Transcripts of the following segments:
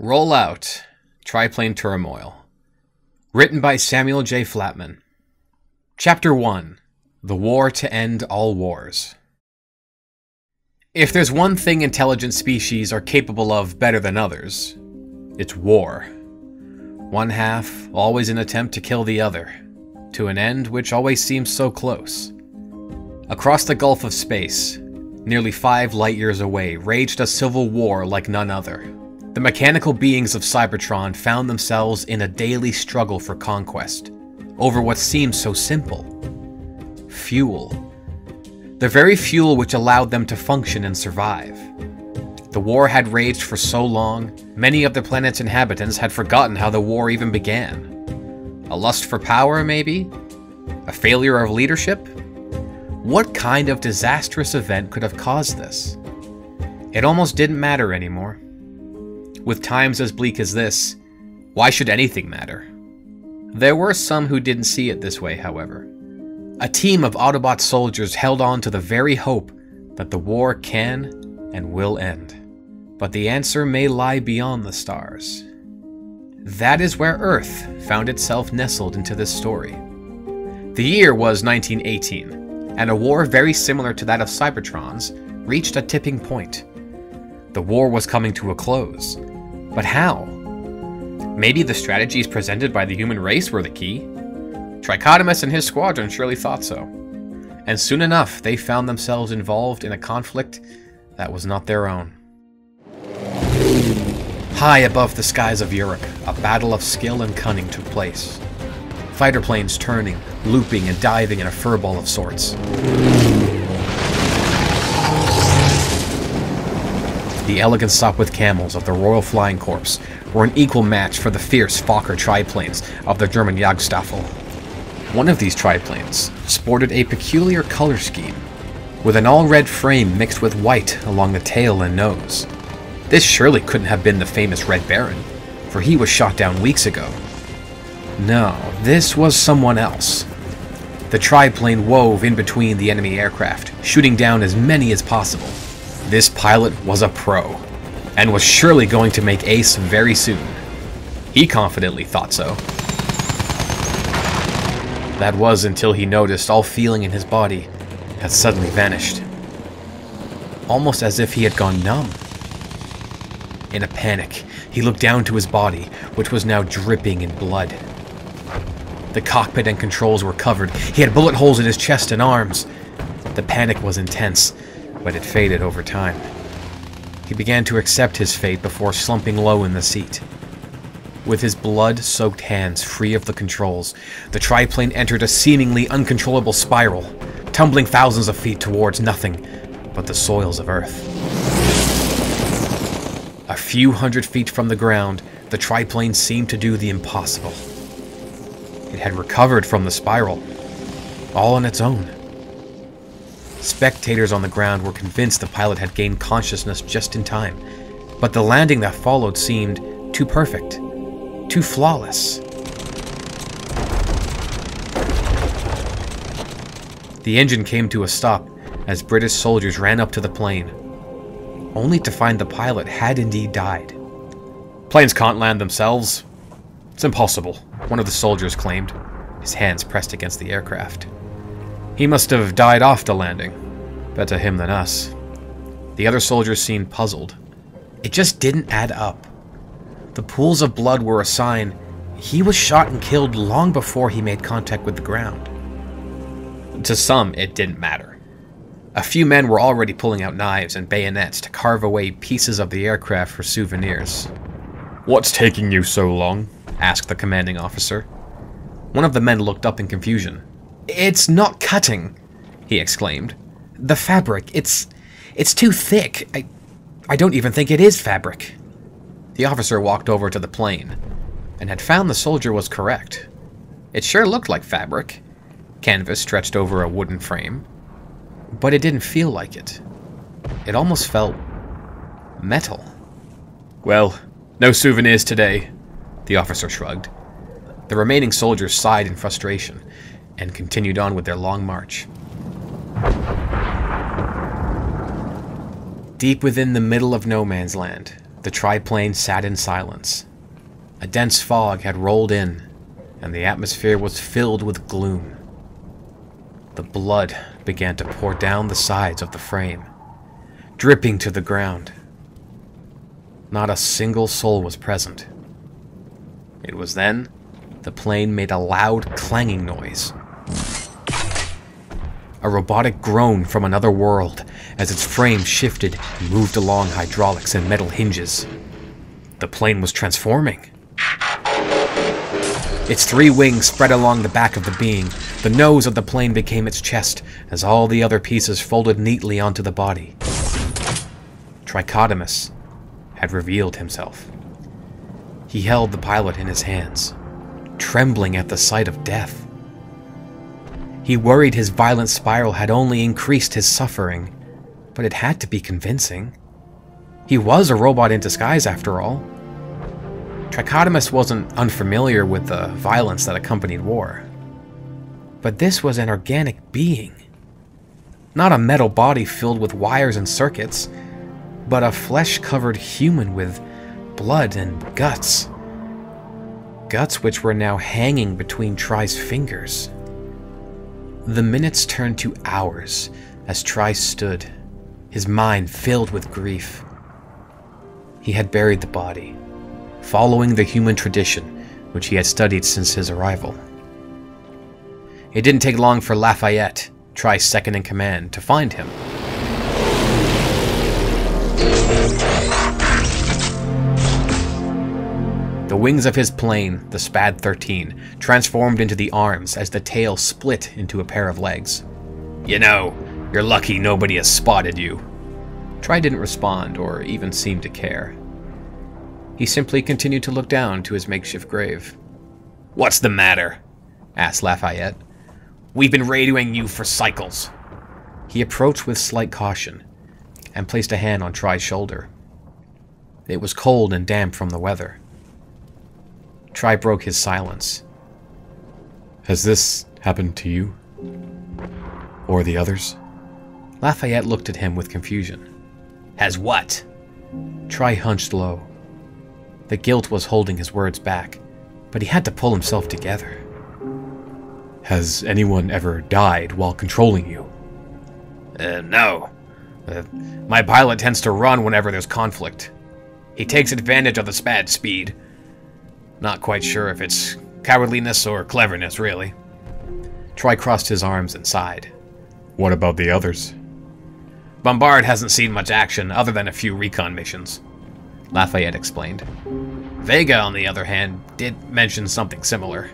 Roll Out Triplane Turmoil. Written by Samuel J. Flatman. Chapter 1 The War to End All Wars. If there's one thing intelligent species are capable of better than others, it's war. One half always an attempt to kill the other, to an end which always seems so close. Across the gulf of space, nearly five light years away, raged a civil war like none other. The mechanical beings of Cybertron found themselves in a daily struggle for conquest over what seemed so simple fuel. The very fuel which allowed them to function and survive. The war had raged for so long, many of the planet's inhabitants had forgotten how the war even began. A lust for power, maybe? A failure of leadership? What kind of disastrous event could have caused this? It almost didn't matter anymore. With times as bleak as this, why should anything matter? There were some who didn't see it this way, however. A team of Autobot soldiers held on to the very hope that the war can and will end. But the answer may lie beyond the stars. That is where Earth found itself nestled into this story. The year was 1918, and a war very similar to that of Cybertron's reached a tipping point. The war was coming to a close, but how? Maybe the strategies presented by the human race were the key? Trichotomus and his squadron surely thought so. And soon enough, they found themselves involved in a conflict that was not their own. High above the skies of Europe, a battle of skill and cunning took place. Fighter planes turning, looping, and diving in a furball of sorts. The elegant Sopwith camels of the Royal Flying Corps were an equal match for the fierce Fokker triplanes of the German Jagdstaffel. One of these triplanes sported a peculiar color scheme, with an all-red frame mixed with white along the tail and nose. This surely couldn't have been the famous Red Baron, for he was shot down weeks ago. No, this was someone else. The triplane wove in between the enemy aircraft, shooting down as many as possible. This pilot was a pro, and was surely going to make ace very soon. He confidently thought so. That was until he noticed all feeling in his body had suddenly vanished. Almost as if he had gone numb. In a panic, he looked down to his body, which was now dripping in blood. The cockpit and controls were covered. He had bullet holes in his chest and arms. The panic was intense, but it faded over time. He began to accept his fate before slumping low in the seat. With his blood-soaked hands free of the controls, the triplane entered a seemingly uncontrollable spiral, tumbling thousands of feet towards nothing but the soils of Earth. A few hundred feet from the ground, the triplane seemed to do the impossible. It had recovered from the spiral, all on its own. Spectators on the ground were convinced the pilot had gained consciousness just in time, but the landing that followed seemed too perfect, too flawless. The engine came to a stop as British soldiers ran up to the plane, only to find the pilot had indeed died. Planes can't land themselves. It's impossible, one of the soldiers claimed, his hands pressed against the aircraft. He must have died off the landing. Better him than us. The other soldiers seemed puzzled. It just didn't add up. The pools of blood were a sign he was shot and killed long before he made contact with the ground. To some, it didn't matter. A few men were already pulling out knives and bayonets to carve away pieces of the aircraft for souvenirs. What's taking you so long? asked the commanding officer. One of the men looked up in confusion. It's not cutting, he exclaimed. The fabric, it's it's too thick. I I don't even think it is fabric. The officer walked over to the plane and had found the soldier was correct. It sure looked like fabric, canvas stretched over a wooden frame, but it didn't feel like it. It almost felt metal. Well, no souvenirs today, the officer shrugged. The remaining soldiers sighed in frustration and continued on with their long march. Deep within the middle of no man's land, The triplane sat in silence. A dense fog had rolled in, and the atmosphere was filled with gloom. The blood began to pour down the sides of the frame, dripping to the ground. Not a single soul was present. It was then the plane made a loud clanging noise. A robotic groan from another world as its frame shifted and moved along hydraulics and metal hinges. The plane was transforming. Its three wings spread along the back of the being. The nose of the plane became its chest as all the other pieces folded neatly onto the body. Trichotomus had revealed himself. He held the pilot in his hands, trembling at the sight of death. He worried his violent spiral had only increased his suffering, but it had to be convincing. He was a robot in disguise, after all. Trichotomus wasn't unfamiliar with the violence that accompanied war. But this was an organic being. Not a metal body filled with wires and circuits, but a flesh-covered human with blood and guts. Guts which were now hanging between Tri's fingers. The minutes turned to hours as Tri stood, his mind filled with grief. He had buried the body, following the human tradition which he had studied since his arrival. It didn't take long for Lafayette, Tri's second in command, to find him. The wings of his plane, the SPAD 13, transformed into the arms as the tail split into a pair of legs. You know, you're lucky nobody has spotted you. Tri didn't respond or even seem to care. He simply continued to look down to his makeshift grave. What's the matter? asked Lafayette. We've been radioing you for cycles. He approached with slight caution and placed a hand on Tri's shoulder. It was cold and damp from the weather. Tri broke his silence. Has this happened to you? Or the others? Lafayette looked at him with confusion. Has what? Tri hunched low. The guilt was holding his words back, but he had to pull himself together. Has anyone ever died while controlling you? Uh, no. Uh, my pilot tends to run whenever there's conflict. He takes advantage of the SPAD speed. Not quite sure if it's cowardliness or cleverness, really. Tri crossed his arms and sighed. What about the others? Bombard hasn't seen much action other than a few recon missions. Lafayette explained. Vega, on the other hand, did mention something similar.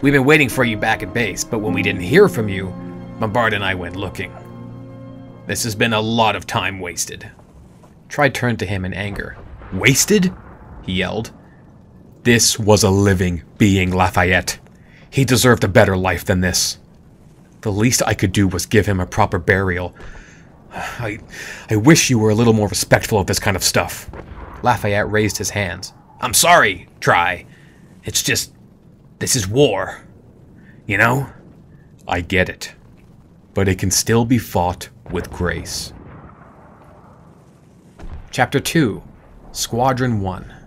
We've been waiting for you back at base, but when we didn't hear from you, Bombard and I went looking. This has been a lot of time wasted. Tri turned to him in anger. Wasted? He yelled. This was a living being, Lafayette. He deserved a better life than this. The least I could do was give him a proper burial. I, I wish you were a little more respectful of this kind of stuff. Lafayette raised his hands. I'm sorry, Tri. It's just, this is war. You know? I get it. But it can still be fought with grace. Chapter 2 Squadron 1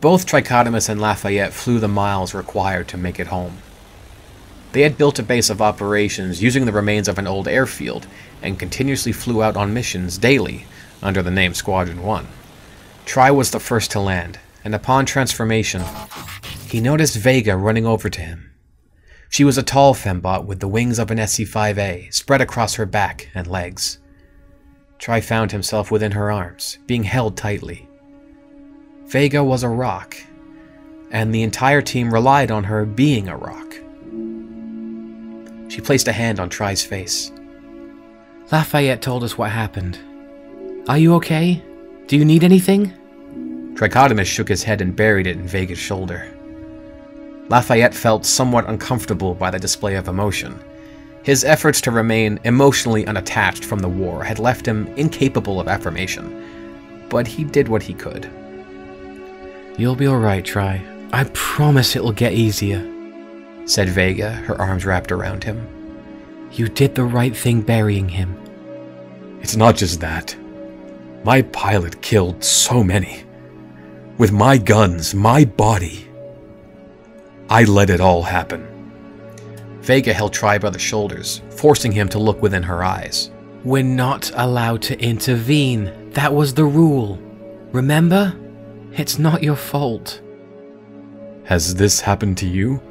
Both Trichotomus and Lafayette flew the miles required to make it home. They had built a base of operations using the remains of an old airfield and continuously flew out on missions daily under the name Squadron 1. Tri was the first to land, and upon transformation, he noticed Vega running over to him. She was a tall fembot with the wings of an SE-5A spread across her back and legs. Tri found himself within her arms, being held tightly. Vega was a rock, and the entire team relied on her being a rock. She placed a hand on Tri's face. Lafayette told us what happened. Are you okay? Do you need anything? Trichotomus shook his head and buried it in Vega's shoulder. Lafayette felt somewhat uncomfortable by the display of emotion. His efforts to remain emotionally unattached from the war had left him incapable of affirmation, but he did what he could. You'll be alright, Tri. I promise it'll get easier, said Vega, her arms wrapped around him. You did the right thing burying him. It's not just that. My pilot killed so many. With my guns, my body. I let it all happen. Vega held Tri by the shoulders, forcing him to look within her eyes. We're not allowed to intervene. That was the rule. Remember? It's not your fault. Has this happened to you?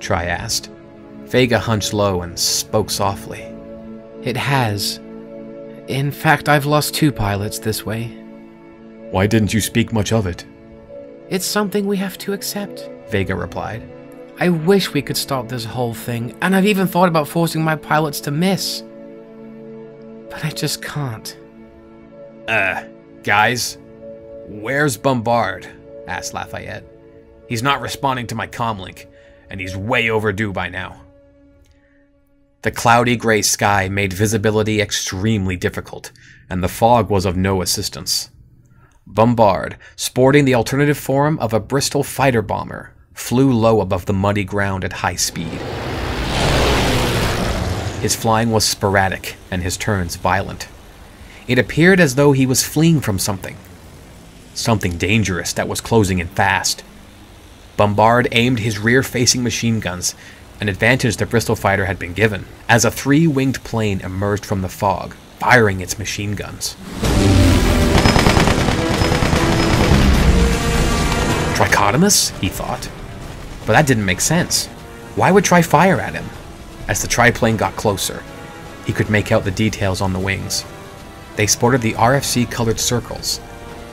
Tri asked. Vega hunched low and spoke softly. It has. In fact, I've lost two pilots this way. Why didn't you speak much of it? It's something we have to accept, Vega replied. I wish we could stop this whole thing, and I've even thought about forcing my pilots to miss. But I just can't. Uh, guys, where's Bombard? asked Lafayette. He's not responding to my comlink, and he's way overdue by now. The cloudy gray sky made visibility extremely difficult, and the fog was of no assistance. Bombard, sporting the alternative form of a Bristol fighter bomber, flew low above the muddy ground at high speed. His flying was sporadic and his turns violent. It appeared as though he was fleeing from something. Something dangerous that was closing in fast. Bombard aimed his rear facing machine guns, an advantage the Bristol fighter had been given, as a three winged plane emerged from the fog, firing its machine guns. Trichotomus? he thought. But that didn't make sense. Why would Tri fire at him? As the triplane got closer, he could make out the details on the wings. They sported the RFC colored circles,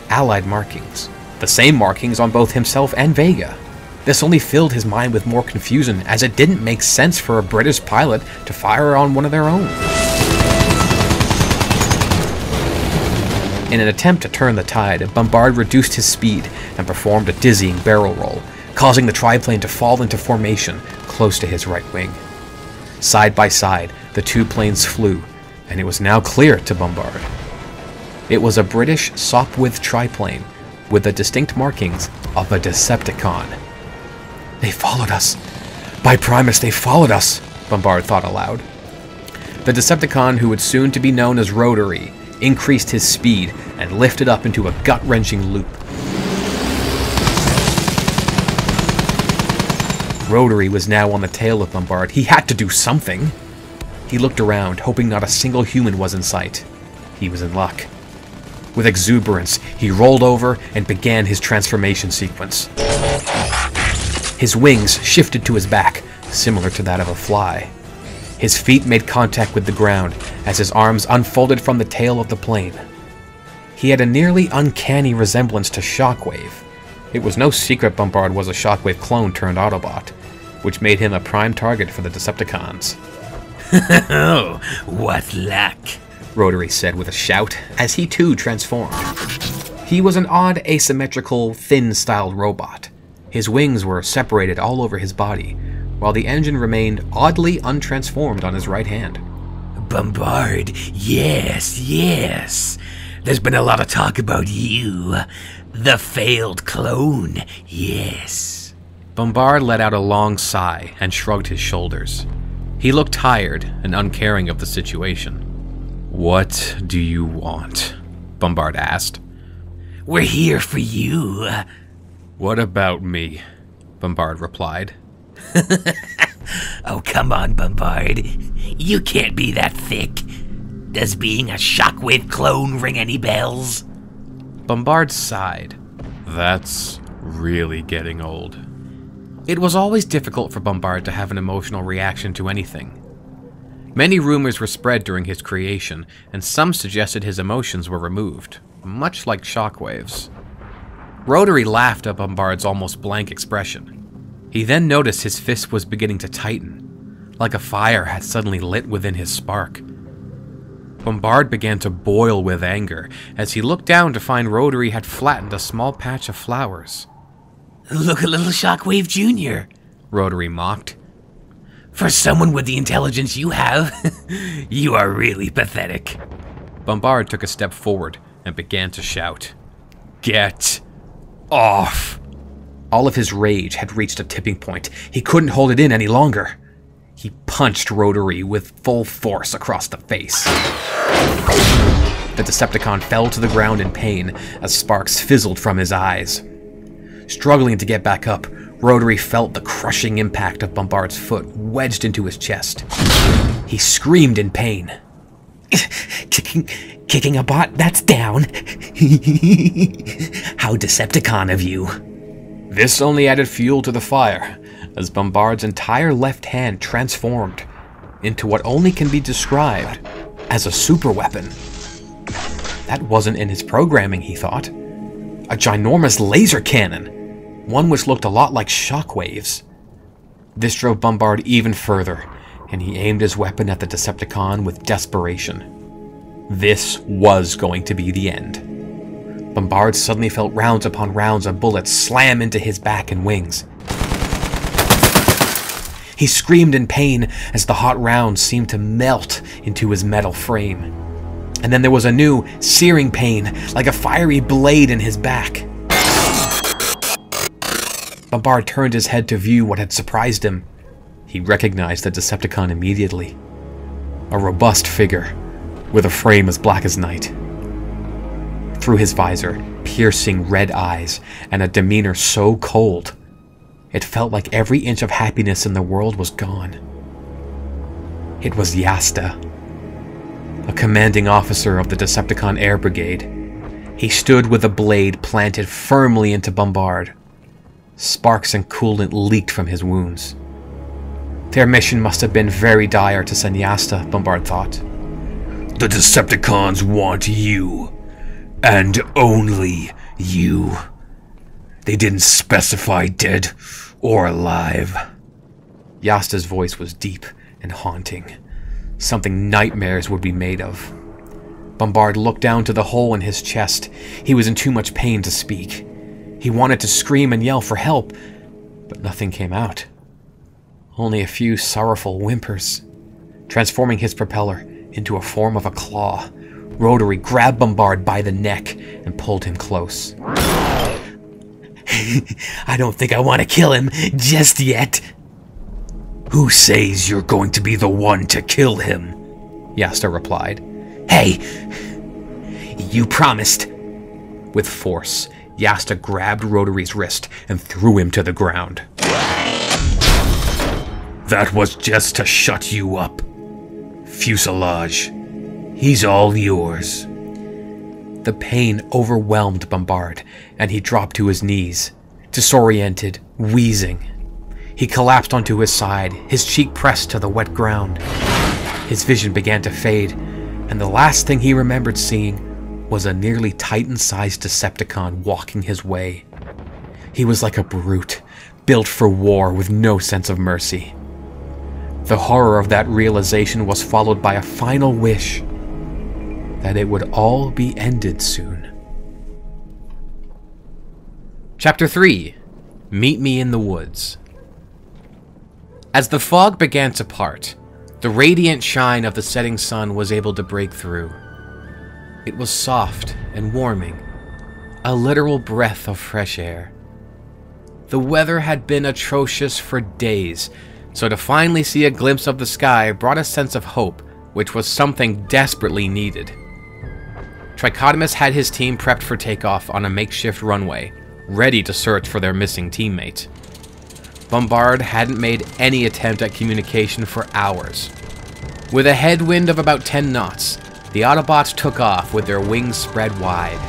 allied markings, the same markings on both himself and Vega. This only filled his mind with more confusion, as it didn't make sense for a British pilot to fire on one of their own. In an attempt to turn the tide, Bombard reduced his speed and performed a dizzying barrel roll, causing the triplane to fall into formation close to his right wing. Side by side, the two planes flew, and it was now clear to Bombard. It was a British Sopwith triplane with the distinct markings of a Decepticon. They followed us. By Primus, they followed us, Bombard thought aloud. The Decepticon, who would soon to be known as Rotary, increased his speed and lifted up into a gut wrenching loop. Rotary was now on the tail of Bombard. He had to do something. He looked around, hoping not a single human was in sight. He was in luck. With exuberance, he rolled over and began his transformation sequence. His wings shifted to his back, similar to that of a fly. His feet made contact with the ground as his arms unfolded from the tail of the plane. He had a nearly uncanny resemblance to Shockwave. It was no secret Bombard was a Shockwave clone turned Autobot, which made him a prime target for the Decepticons. oh, what luck! Rotary said with a shout as he too transformed. He was an odd, asymmetrical, thin styled robot. His wings were separated all over his body, while the engine remained oddly untransformed on his right hand. Bombard, yes, yes. There's been a lot of talk about you. The failed clone, yes. Bombard let out a long sigh and shrugged his shoulders. He looked tired and uncaring of the situation. What do you want? Bombard asked. We're here for you. What about me? Bombard replied. oh, come on, Bombard. You can't be that thick. Does being a shockwave clone ring any bells? Bombard sighed. That's really getting old. It was always difficult for Bombard to have an emotional reaction to anything. Many rumors were spread during his creation, and some suggested his emotions were removed, much like shockwaves. Rotary laughed at Bombard's almost blank expression. He then noticed his fist was beginning to tighten, like a fire had suddenly lit within his spark. Bombard began to boil with anger as he looked down to find Rotary had flattened a small patch of flowers. Look at little Shockwave Jr., Rotary mocked. For someone with the intelligence you have, you are really pathetic. Bombard took a step forward and began to shout, Get off! All of his rage had reached a tipping point. He couldn't hold it in any longer. He punched Rotary with full force across the face. The Decepticon fell to the ground in pain as sparks fizzled from his eyes. Struggling to get back up, Rotary felt the crushing impact of Bombard's foot wedged into his chest. He screamed in pain. kicking, kicking a bot that's down. How Decepticon of you. This only added fuel to the fire, as Bombard's entire left hand transformed into what only can be described as a super weapon. That wasn't in his programming, he thought. A ginormous laser cannon, one which looked a lot like shockwaves. This drove Bombard even further, and he aimed his weapon at the Decepticon with desperation. This was going to be the end. Bombard suddenly felt rounds upon rounds of bullets slam into his back and wings. He screamed in pain as the hot rounds seemed to melt into his metal frame. And then there was a new, searing pain, like a fiery blade in his back. Bombard turned his head to view what had surprised him. He recognized the Decepticon immediately. A robust figure, with a frame as black as night. Through his visor, piercing red eyes, and a demeanor so cold, it felt like every inch of happiness in the world was gone. It was Yasta, a commanding officer of the Decepticon Air Brigade. He stood with a blade planted firmly into Bombard. Sparks and coolant leaked from his wounds. Their mission must have been very dire to send Yasta, Bombard thought. The Decepticons want you. And only you. They didn't specify dead or alive. Yasta's voice was deep and haunting, something nightmares would be made of. Bombard looked down to the hole in his chest. He was in too much pain to speak. He wanted to scream and yell for help, but nothing came out. Only a few sorrowful whimpers. Transforming his propeller into a form of a claw, Rotary grabbed Bombard by the neck and pulled him close. I don't think I want to kill him just yet. Who says you're going to be the one to kill him? Yasta replied. Hey, you promised. With force, Yasta grabbed Rotary's wrist and threw him to the ground. That was just to shut you up. Fuselage. He's all yours. The pain overwhelmed Bombard, and he dropped to his knees, disoriented, wheezing. He collapsed onto his side, his cheek pressed to the wet ground. His vision began to fade, and the last thing he remembered seeing was a nearly Titan sized Decepticon walking his way. He was like a brute, built for war with no sense of mercy. The horror of that realization was followed by a final wish that it would all be ended soon. Chapter 3 Meet Me in the Woods. As the fog began to part, the radiant shine of the setting sun was able to break through. It was soft and warming, a literal breath of fresh air. The weather had been atrocious for days, so to finally see a glimpse of the sky brought a sense of hope, which was something desperately needed. Trichotomus had his team prepped for takeoff on a makeshift runway, ready to search for their missing teammate. Bombard hadn't made any attempt at communication for hours. With a headwind of about 10 knots, the Autobots took off with their wings spread wide.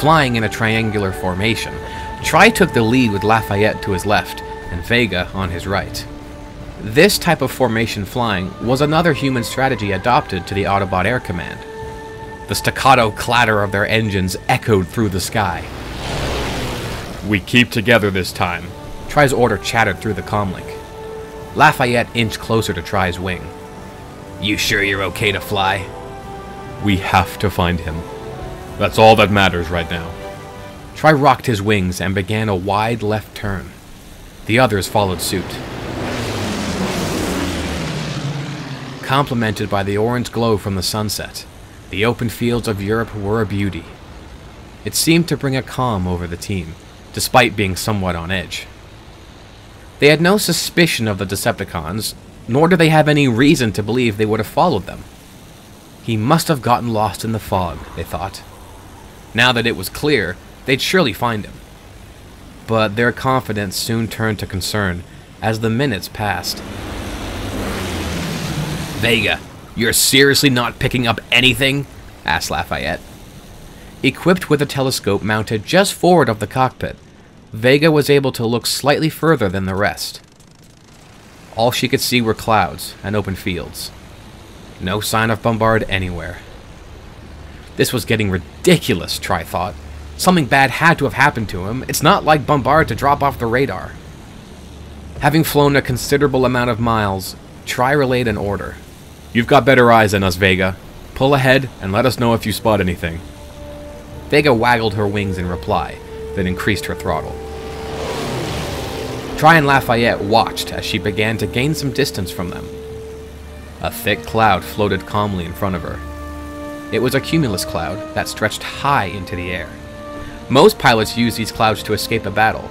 Flying in a triangular formation, Tri took the lead with Lafayette to his left and Vega on his right. This type of formation flying was another human strategy adopted to the Autobot Air Command. The staccato clatter of their engines echoed through the sky. We keep together this time. Tri's order chattered through the comlink. Lafayette inched closer to Tri's wing. You sure you're okay to fly? We have to find him. That's all that matters right now. Tri rocked his wings and began a wide left turn. The others followed suit. Complemented by the orange glow from the sunset, the open fields of Europe were a beauty. It seemed to bring a calm over the team, despite being somewhat on edge. They had no suspicion of the Decepticons, nor do they have any reason to believe they would have followed them. He must have gotten lost in the fog, they thought. Now that it was clear, they'd surely find him. But their confidence soon turned to concern as the minutes passed. Vega, you're seriously not picking up anything? asked Lafayette. Equipped with a telescope mounted just forward of the cockpit, Vega was able to look slightly further than the rest. All she could see were clouds and open fields. No sign of Bombard anywhere. This was getting ridiculous, Tri thought. Something bad had to have happened to him. It's not like Bombard to drop off the radar. Having flown a considerable amount of miles, Tri relayed an order. You've got better eyes than us, Vega. Pull ahead and let us know if you spot anything. Vega waggled her wings in reply, then increased her throttle. Tri and Lafayette watched as she began to gain some distance from them. A thick cloud floated calmly in front of her. It was a cumulus cloud that stretched high into the air. Most pilots use these clouds to escape a battle,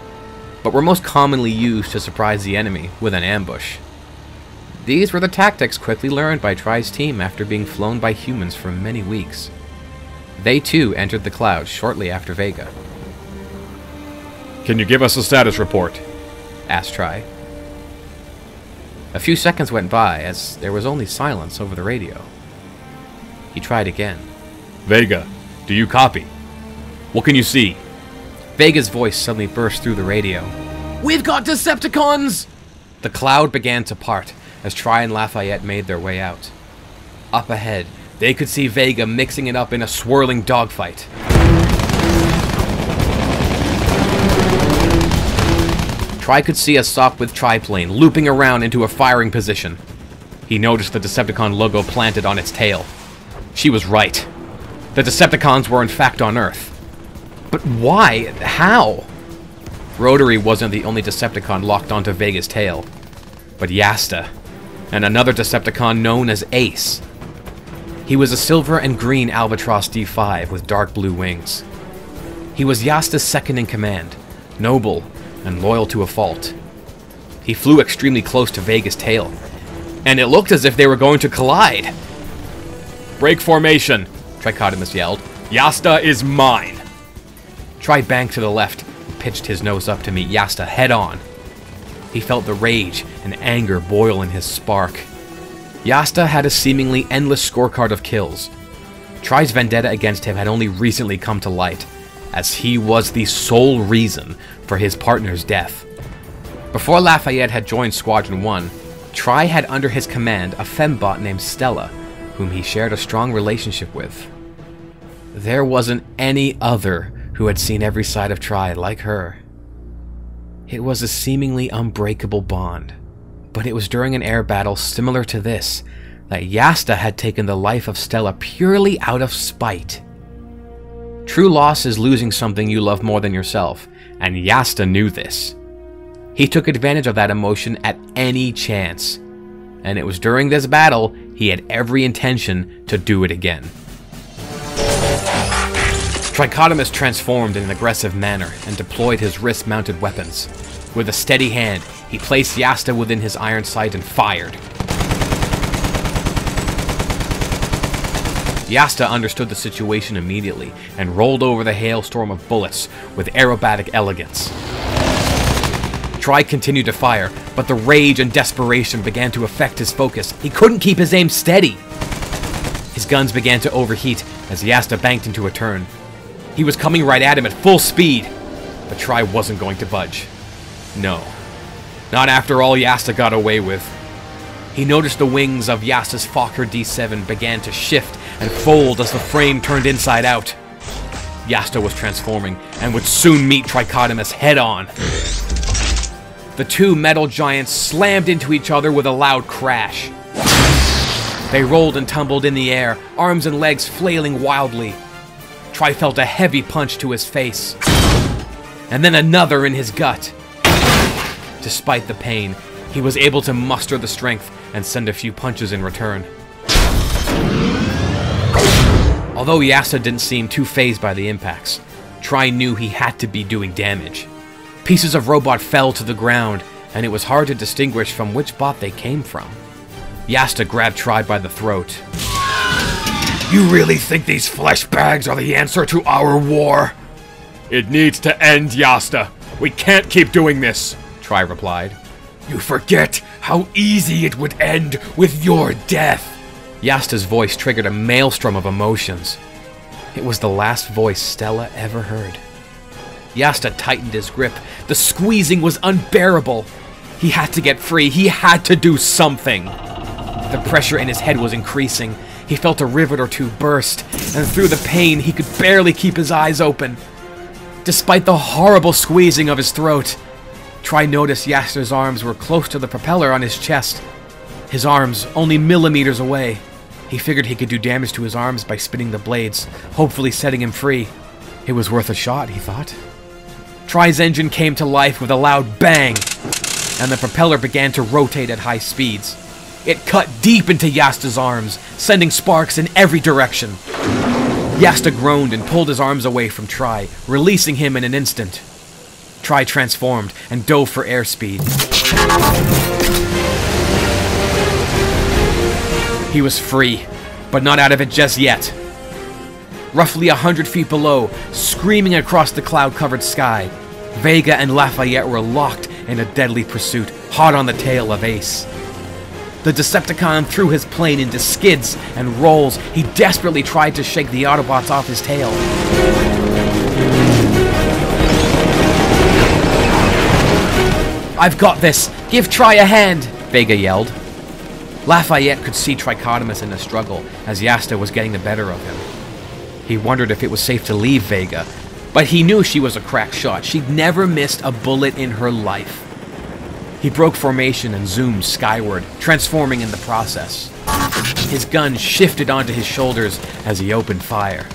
but were most commonly used to surprise the enemy with an ambush. These were the tactics quickly learned by Tri's team after being flown by humans for many weeks. They too entered the clouds shortly after Vega. Can you give us a status report? Asked Tri. A few seconds went by as there was only silence over the radio. He tried again. Vega, do you copy? What can you see? Vega's voice suddenly burst through the radio. We've got Decepticons! The cloud began to part as Tri and Lafayette made their way out. Up ahead, they could see Vega mixing it up in a swirling dogfight. Tri could see a Sopwith triplane looping around into a firing position. He noticed the Decepticon logo planted on its tail. She was right. The Decepticons were in fact on Earth. But why? How? Rotary wasn't the only Decepticon locked onto Vega's tail, but Yasta, and another Decepticon known as Ace. He was a silver and green Albatros D5 with dark blue wings. He was Yasta's second in command, noble and loyal to a fault. He flew extremely close to Vega's tail, and it looked as if they were going to collide. Break formation, Trichotomus yelled. Yasta is mine. Tri banked to the left and pitched his nose up to meet Yasta head on. He felt the rage and anger boil in his spark. Yasta had a seemingly endless scorecard of kills. Tri's vendetta against him had only recently come to light, as he was the sole reason for his partner's death. Before Lafayette had joined Squadron 1, Tri had under his command a fembot named Stella, whom he shared a strong relationship with. There wasn't any other who had seen every side of Tri like her. It was a seemingly unbreakable bond, but it was during an air battle similar to this that Yasta had taken the life of Stella purely out of spite. True loss is losing something you love more than yourself, and Yasta knew this. He took advantage of that emotion at any chance, and it was during this battle he had every intention to do it again. Trichotomus transformed in an aggressive manner and deployed his wrist mounted weapons. With a steady hand, he placed Yasta within his iron sight and fired. Yasta understood the situation immediately and rolled over the hailstorm of bullets with aerobatic elegance. Tri continued to fire, but the rage and desperation began to affect his focus. He couldn't keep his aim steady. His guns began to overheat as Yasta banked into a turn. He was coming right at him at full speed, but Tri wasn't going to budge. No. Not after all Yasta got away with. He noticed the wings of Yasta's Fokker D7 began to shift and fold as the frame turned inside out. Yasta was transforming and would soon meet Trichotomus head on. The two metal giants slammed into each other with a loud crash. They rolled and tumbled in the air, arms and legs flailing wildly. Tri felt a heavy punch to his face, and then another in his gut. Despite the pain, he was able to muster the strength and send a few punches in return. Although Yasta didn't seem too phased by the impacts, Tri knew he had to be doing damage. Pieces of robot fell to the ground, and it was hard to distinguish from which bot they came from. Yasta grabbed Tri by the throat. You really think these flesh bags are the answer to our war? It needs to end, Yasta. We can't keep doing this, Tri replied. You forget how easy it would end with your death. Yasta's voice triggered a maelstrom of emotions. It was the last voice Stella ever heard. Yasta tightened his grip. The squeezing was unbearable. He had to get free. He had to do something. The pressure in his head was increasing. He felt a rivet or two burst, and through the pain, he could barely keep his eyes open. Despite the horrible squeezing of his throat, Tri noticed Yasta's arms were close to the propeller on his chest. His arms only millimeters away. He figured he could do damage to his arms by spinning the blades, hopefully setting him free. It was worth a shot, he thought. Tri's engine came to life with a loud bang, and the propeller began to rotate at high speeds. It cut deep into Yasta's arms, sending sparks in every direction. Yasta groaned and pulled his arms away from Tri, releasing him in an instant. Tri transformed and dove for airspeed. He was free, but not out of it just yet. Roughly a hundred feet below, screaming across the cloud covered sky, Vega and Lafayette were locked in a deadly pursuit, hot on the tail of Ace. The Decepticon threw his plane into skids and rolls. He desperately tried to shake the Autobots off his tail. I've got this! Give Tri a hand! Vega yelled. Lafayette could see Trichotomus in the struggle as Yasta was getting the better of him. He wondered if it was safe to leave Vega, but he knew she was a crack shot. She'd never missed a bullet in her life. He broke formation and zoomed skyward, transforming in the process. His gun shifted onto his shoulders as he opened fire.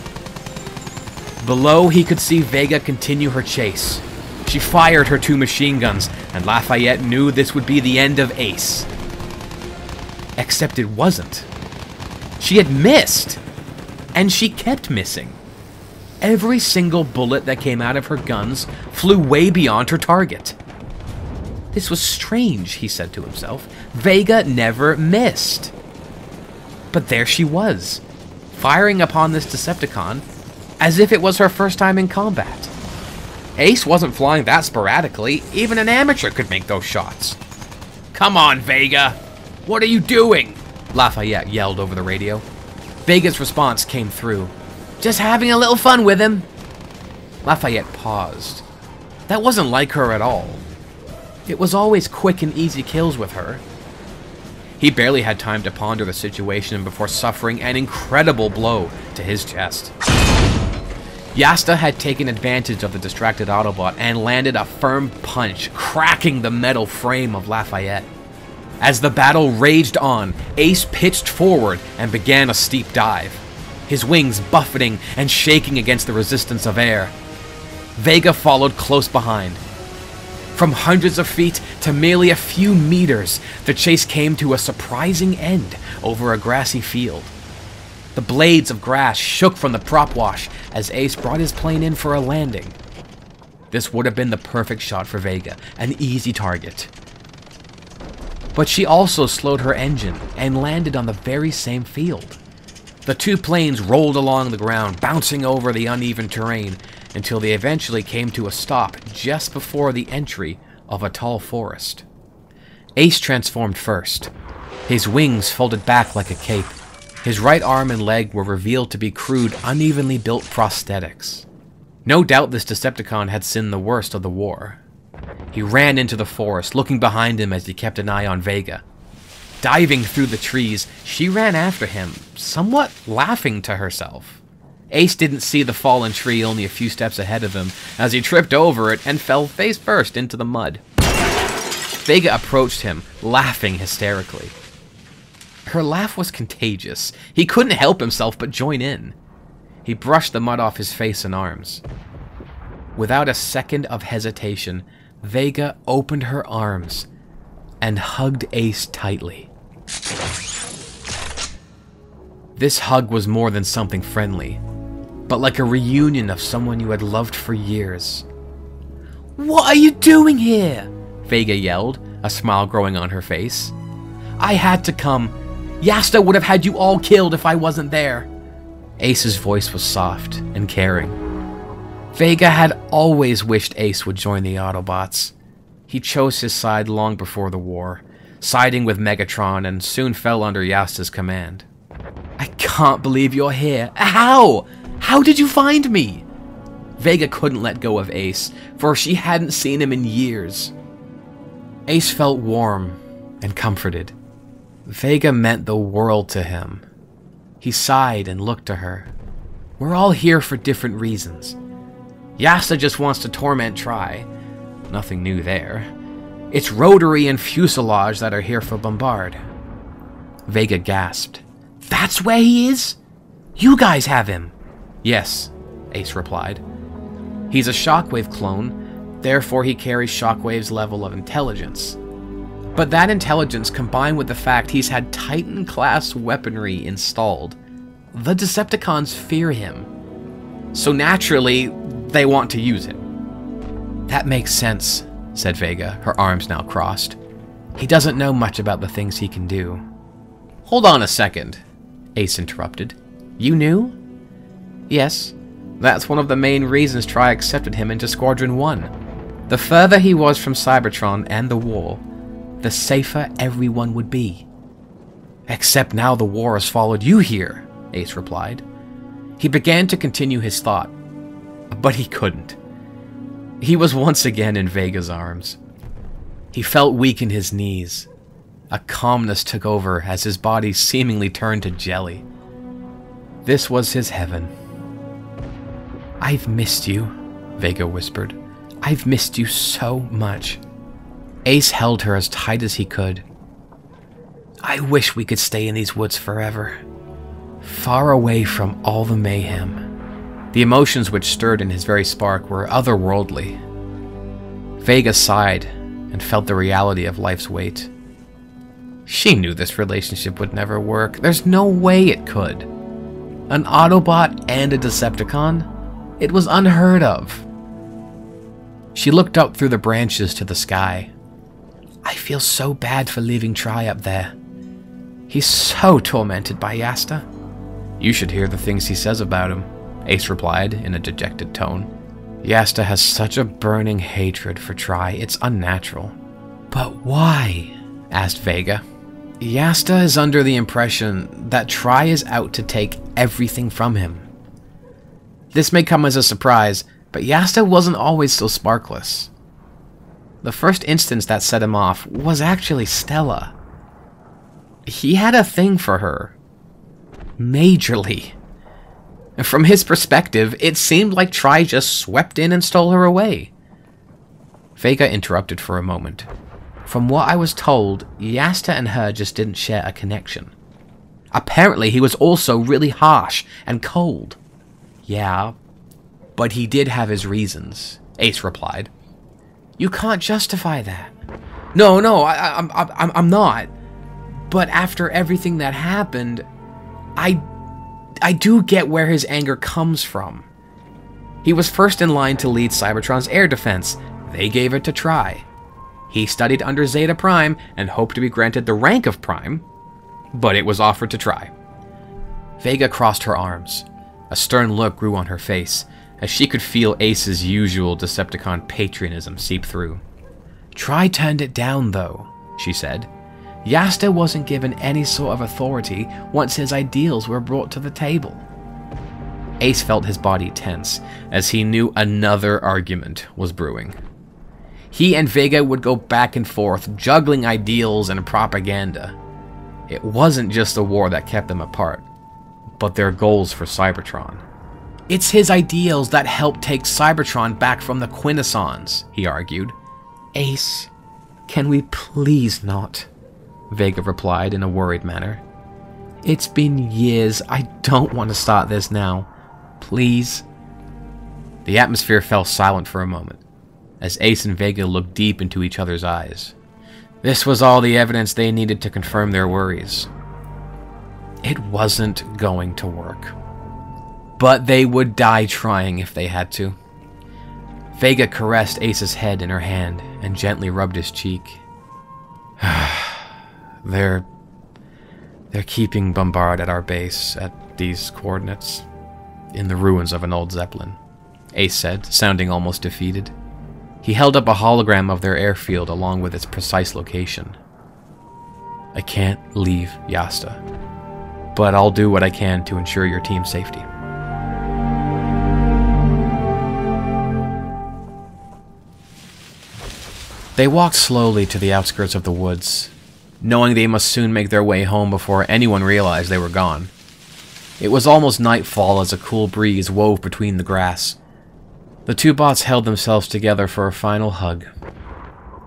Below, he could see Vega continue her chase. She fired her two machine guns, and Lafayette knew this would be the end of Ace. Except it wasn't. She had missed! And she kept missing. Every single bullet that came out of her guns flew way beyond her target. This was strange, he said to himself. Vega never missed. But there she was, firing upon this Decepticon as if it was her first time in combat. Ace wasn't flying that sporadically, even an amateur could make those shots. Come on, Vega! What are you doing? Lafayette yelled over the radio. Vega's response came through. Just having a little fun with him. Lafayette paused. That wasn't like her at all. It was always quick and easy kills with her. He barely had time to ponder the situation before suffering an incredible blow to his chest. Yasta had taken advantage of the distracted Autobot and landed a firm punch, cracking the metal frame of Lafayette. As the battle raged on, Ace pitched forward and began a steep dive, his wings buffeting and shaking against the resistance of air. Vega followed close behind, from hundreds of feet to merely a few meters, the chase came to a surprising end over a grassy field. The blades of grass shook from the prop wash as Ace brought his plane in for a landing. This would have been the perfect shot for Vega, an easy target. But she also slowed her engine and landed on the very same field. The two planes rolled along the ground, bouncing over the uneven terrain until they eventually came to a stop just before the entry of a tall forest. Ace transformed first. His wings folded back like a cape. His right arm and leg were revealed to be crude, unevenly built prosthetics. No doubt this Decepticon had seen the worst of the war. He ran into the forest, looking behind him as he kept an eye on Vega. Diving through the trees, she ran after him, somewhat laughing to herself. Ace didn't see the fallen tree only a few steps ahead of him as he tripped over it and fell face first into the mud. Vega approached him, laughing hysterically. Her laugh was contagious. He couldn't help himself but join in. He brushed the mud off his face and arms. Without a second of hesitation, Vega opened her arms and hugged Ace tightly. This hug was more than something friendly but like a reunion of someone you had loved for years. What are you doing here? Vega yelled, a smile growing on her face. I had to come. Yasta would have had you all killed if I wasn't there. Ace's voice was soft and caring. Vega had always wished Ace would join the Autobots. He chose his side long before the war, siding with Megatron and soon fell under Yasta's command. I can't believe you're here. How? How did you find me? Vega couldn't let go of Ace, for she hadn't seen him in years. Ace felt warm and comforted. Vega meant the world to him. He sighed and looked to her. We're all here for different reasons. Yasta just wants to torment Tri. Nothing new there. It's Rotary and Fuselage that are here for Bombard. Vega gasped. That's where he is? You guys have him. Yes, Ace replied. He's a Shockwave clone, therefore he carries Shockwave's level of intelligence. But that intelligence combined with the fact he's had Titan class weaponry installed, the Decepticons fear him. So naturally, they want to use him. That makes sense, said Vega, her arms now crossed. He doesn't know much about the things he can do. Hold on a second, Ace interrupted. You knew? Yes, that's one of the main reasons Tri accepted him into Squadron 1. The further he was from Cybertron and the war, the safer everyone would be. Except now the war has followed you here, Ace replied. He began to continue his thought, but he couldn't. He was once again in Vega's arms. He felt weak in his knees. A calmness took over as his body seemingly turned to jelly. This was his heaven. I've missed you, Vega whispered. I've missed you so much. Ace held her as tight as he could. I wish we could stay in these woods forever, far away from all the mayhem. The emotions which stirred in his very spark were otherworldly. Vega sighed and felt the reality of life's weight. She knew this relationship would never work. There's no way it could. An Autobot and a Decepticon? It was unheard of. She looked up through the branches to the sky. I feel so bad for leaving Tri up there. He's so tormented by Yasta. You should hear the things he says about him, Ace replied in a dejected tone. Yasta has such a burning hatred for Tri, it's unnatural. But why? asked Vega. Yasta is under the impression that Tri is out to take everything from him. This may come as a surprise, but Yasta wasn't always so sparkless. The first instance that set him off was actually Stella. He had a thing for her. Majorly. From his perspective, it seemed like Tri just swept in and stole her away. Vega interrupted for a moment. From what I was told, Yasta and her just didn't share a connection. Apparently, he was also really harsh and cold. Yeah, but he did have his reasons, Ace replied. You can't justify that. No, no, I, I'm, I'm, I'm not. But after everything that happened, I, I do get where his anger comes from. He was first in line to lead Cybertron's air defense. They gave it to Tri. He studied under Zeta Prime and hoped to be granted the rank of Prime, but it was offered to Tri. Vega crossed her arms. A stern look grew on her face, as she could feel Ace's usual Decepticon patriotism seep through. Tri turned it down, though, she said. Yasta wasn't given any sort of authority once his ideals were brought to the table. Ace felt his body tense, as he knew another argument was brewing. He and Vega would go back and forth, juggling ideals and propaganda. It wasn't just the war that kept them apart, but their goals for Cybertron. It's his ideals that helped take Cybertron back from the Quintessons, he argued. Ace, can we please not? Vega replied in a worried manner. It's been years. I don't want to start this now. Please. The atmosphere fell silent for a moment, as Ace and Vega looked deep into each other's eyes. This was all the evidence they needed to confirm their worries. It wasn't going to work but they would die trying if they had to. Vega caressed Ace's head in her hand and gently rubbed his cheek. they're they're keeping Bombard at our base at these coordinates in the ruins of an old zeppelin. Ace said, sounding almost defeated. He held up a hologram of their airfield along with its precise location. I can't leave Yasta, but I'll do what I can to ensure your team's safety. They walked slowly to the outskirts of the woods, knowing they must soon make their way home before anyone realized they were gone. It was almost nightfall as a cool breeze wove between the grass. The two bots held themselves together for a final hug,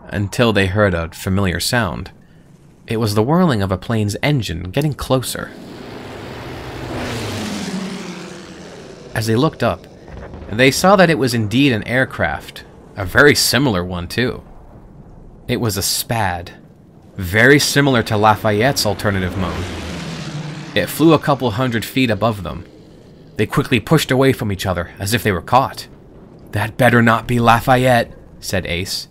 until they heard a familiar sound. It was the whirling of a plane's engine getting closer. As they looked up, they saw that it was indeed an aircraft, a very similar one, too. It was a SPAD, very similar to Lafayette's alternative mode. It flew a couple hundred feet above them. They quickly pushed away from each other as if they were caught. That better not be Lafayette, said Ace.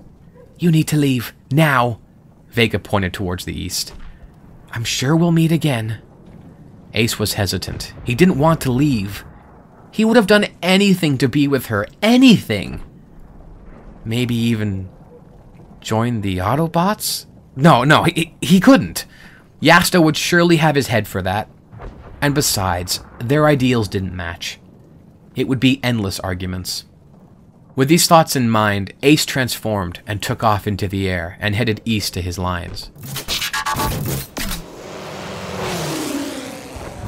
You need to leave, now. Vega pointed towards the east. I'm sure we'll meet again. Ace was hesitant. He didn't want to leave. He would have done anything to be with her. Anything. Maybe even join the Autobots? No, no, he, he couldn't. Yasta would surely have his head for that. And besides, their ideals didn't match. It would be endless arguments. With these thoughts in mind, Ace transformed and took off into the air and headed east to his lines.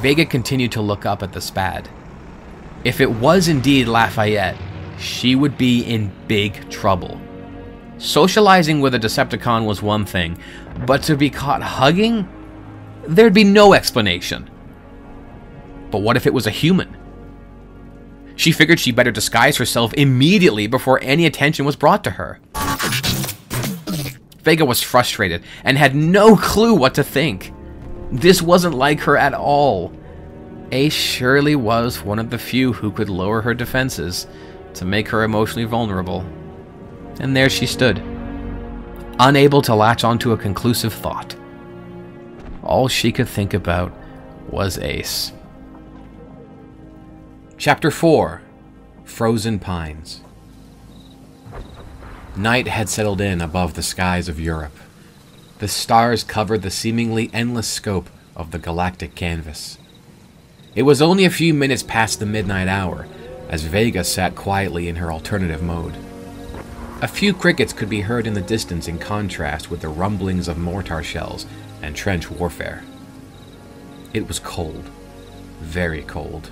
Vega continued to look up at the SPAD. If it was indeed Lafayette, she would be in big trouble. Socializing with a Decepticon was one thing, but to be caught hugging? There'd be no explanation. But what if it was a human? She figured she'd better disguise herself immediately before any attention was brought to her. Vega was frustrated and had no clue what to think. This wasn't like her at all. Ace surely was one of the few who could lower her defenses to make her emotionally vulnerable. And there she stood, unable to latch onto a conclusive thought. All she could think about was Ace. Chapter 4 Frozen Pines Night had settled in above the skies of Europe. The stars covered the seemingly endless scope of the galactic canvas. It was only a few minutes past the midnight hour as Vega sat quietly in her alternative mode. A few crickets could be heard in the distance in contrast with the rumblings of mortar shells and trench warfare. It was cold. Very cold.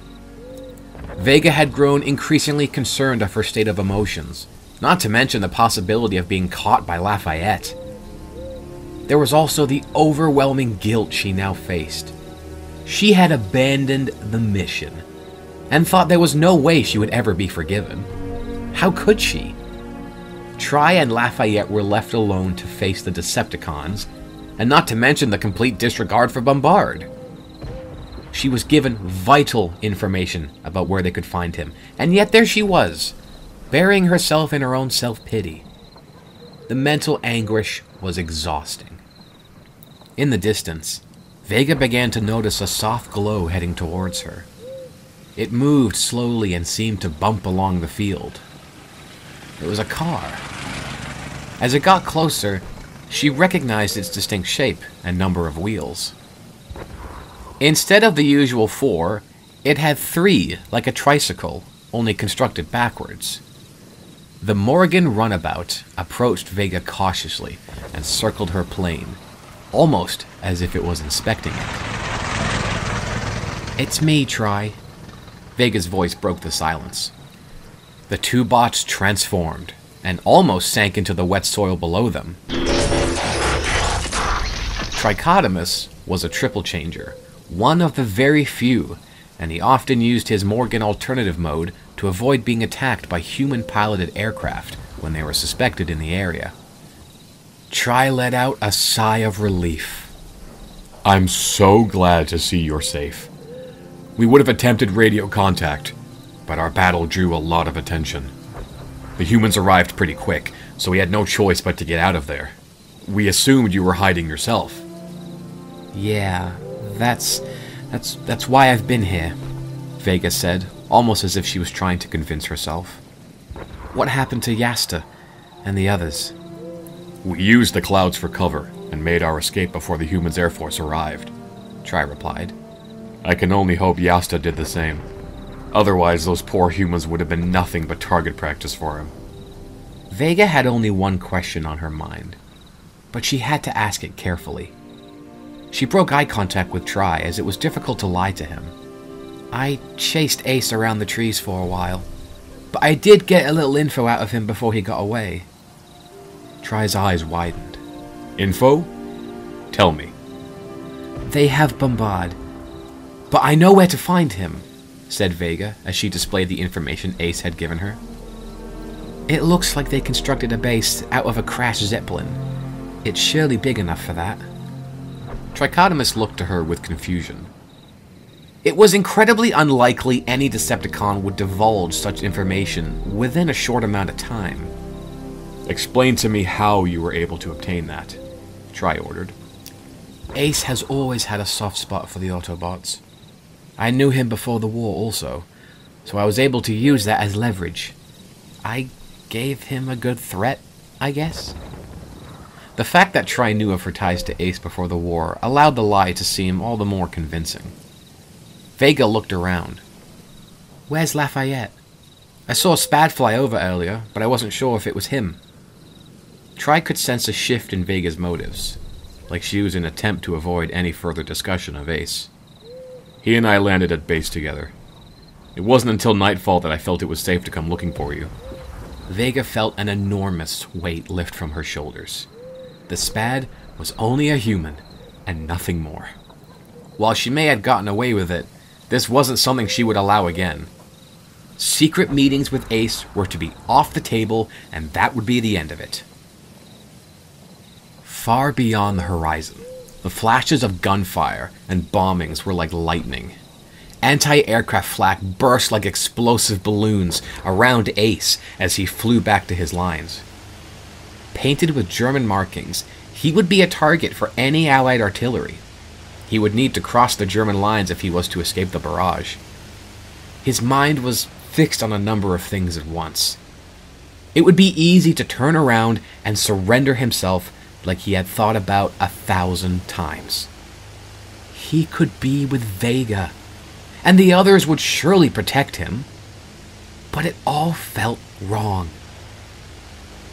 Vega had grown increasingly concerned of her state of emotions, not to mention the possibility of being caught by Lafayette. There was also the overwhelming guilt she now faced. She had abandoned the mission and thought there was no way she would ever be forgiven. How could she? Tri and Lafayette were left alone to face the Decepticons, and not to mention the complete disregard for Bombard. She was given vital information about where they could find him, and yet there she was, burying herself in her own self pity. The mental anguish was exhausting. In the distance, Vega began to notice a soft glow heading towards her. It moved slowly and seemed to bump along the field. It was a car. As it got closer, she recognized its distinct shape and number of wheels. Instead of the usual four, it had three, like a tricycle, only constructed backwards. The Morgan runabout approached Vega cautiously and circled her plane, almost as if it was inspecting it. It's me, Tri. Vega's voice broke the silence. The two bots transformed and almost sank into the wet soil below them. Trichotomus was a triple changer, one of the very few, and he often used his Morgan alternative mode to avoid being attacked by human piloted aircraft when they were suspected in the area. Tri let out a sigh of relief. I'm so glad to see you're safe. We would have attempted radio contact, but our battle drew a lot of attention. The humans arrived pretty quick, so we had no choice but to get out of there. We assumed you were hiding yourself. Yeah, that's that's that's why I've been here, Vega said, almost as if she was trying to convince herself. What happened to Yasta and the others? We used the clouds for cover and made our escape before the Humans Air Force arrived, Tri replied. I can only hope Yasta did the same. Otherwise, those poor humans would have been nothing but target practice for him. Vega had only one question on her mind, but she had to ask it carefully. She broke eye contact with Tri as it was difficult to lie to him. I chased Ace around the trees for a while, but I did get a little info out of him before he got away. Tri's eyes widened. Info? Tell me. They have Bombard, but I know where to find him, said Vega as she displayed the information Ace had given her. It looks like they constructed a base out of a crashed Zeppelin. It's surely big enough for that. Trichotomus looked to her with confusion. It was incredibly unlikely any Decepticon would divulge such information within a short amount of time. Explain to me how you were able to obtain that, Tri ordered. Ace has always had a soft spot for the Autobots. I knew him before the war also, so I was able to use that as leverage. I gave him a good threat, I guess. The fact that Tri knew of her ties to Ace before the war allowed the lie to seem all the more convincing. Vega looked around. Where's Lafayette? I saw Spad fly over earlier, but I wasn't sure if it was him. Tri could sense a shift in Vega's motives, like she was in an attempt to avoid any further discussion of Ace. He and I landed at base together. It wasn't until nightfall that I felt it was safe to come looking for you. Vega felt an enormous weight lift from her shoulders. The Spad was only a human, and nothing more. While she may have gotten away with it, this wasn't something she would allow again. Secret meetings with Ace were to be off the table, and that would be the end of it. Far beyond the horizon, the flashes of gunfire and bombings were like lightning. Anti aircraft flak burst like explosive balloons around Ace as he flew back to his lines. Painted with German markings, he would be a target for any Allied artillery. He would need to cross the German lines if he was to escape the barrage. His mind was fixed on a number of things at once. It would be easy to turn around and surrender himself like he had thought about a thousand times. He could be with Vega, and the others would surely protect him. But it all felt wrong.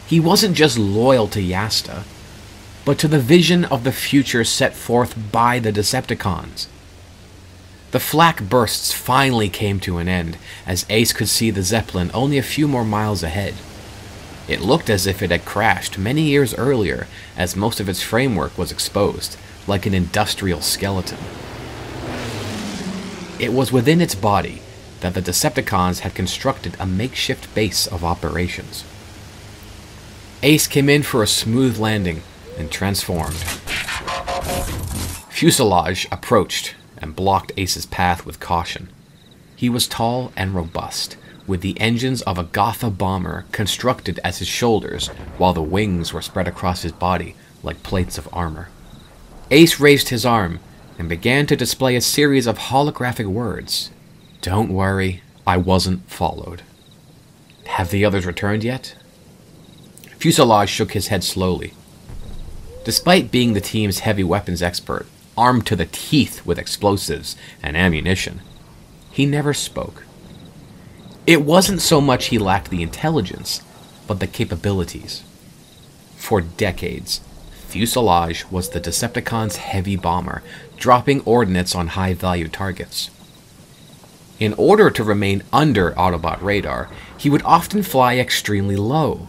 He wasn't just loyal to Yasta, but to the vision of the future set forth by the Decepticons. The flak bursts finally came to an end as Ace could see the Zeppelin only a few more miles ahead. It looked as if it had crashed many years earlier, as most of its framework was exposed, like an industrial skeleton. It was within its body that the Decepticons had constructed a makeshift base of operations. Ace came in for a smooth landing and transformed. Fuselage approached and blocked Ace's path with caution. He was tall and robust, with the engines of a Gotha bomber constructed as his shoulders, while the wings were spread across his body like plates of armor. Ace raised his arm and began to display a series of holographic words. Don't worry, I wasn't followed. Have the others returned yet? Fuselage shook his head slowly. Despite being the team's heavy weapons expert, armed to the teeth with explosives and ammunition, he never spoke. It wasn't so much he lacked the intelligence, but the capabilities. For decades, Fuselage was the Decepticons' heavy bomber, dropping ordnance on high value targets. In order to remain under Autobot radar, he would often fly extremely low.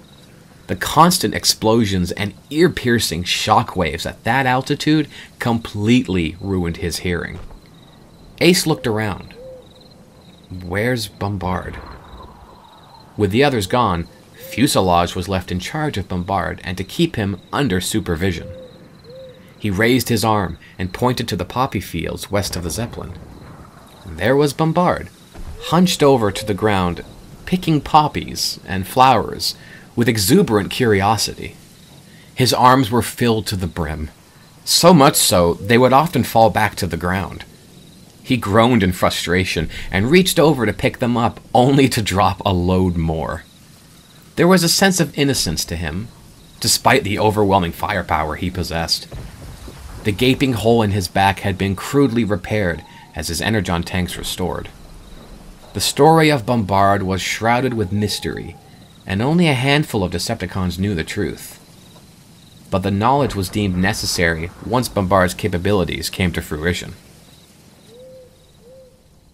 The constant explosions and ear piercing shockwaves at that altitude completely ruined his hearing. Ace looked around. Where's Bombard? With the others gone, Fuselage was left in charge of Bombard and to keep him under supervision. He raised his arm and pointed to the poppy fields west of the Zeppelin. There was Bombard, hunched over to the ground, picking poppies and flowers with exuberant curiosity. His arms were filled to the brim, so much so they would often fall back to the ground. He groaned in frustration and reached over to pick them up, only to drop a load more. There was a sense of innocence to him, despite the overwhelming firepower he possessed. The gaping hole in his back had been crudely repaired as his energon tanks restored. The story of Bombard was shrouded with mystery, and only a handful of Decepticons knew the truth. But the knowledge was deemed necessary once Bombard's capabilities came to fruition.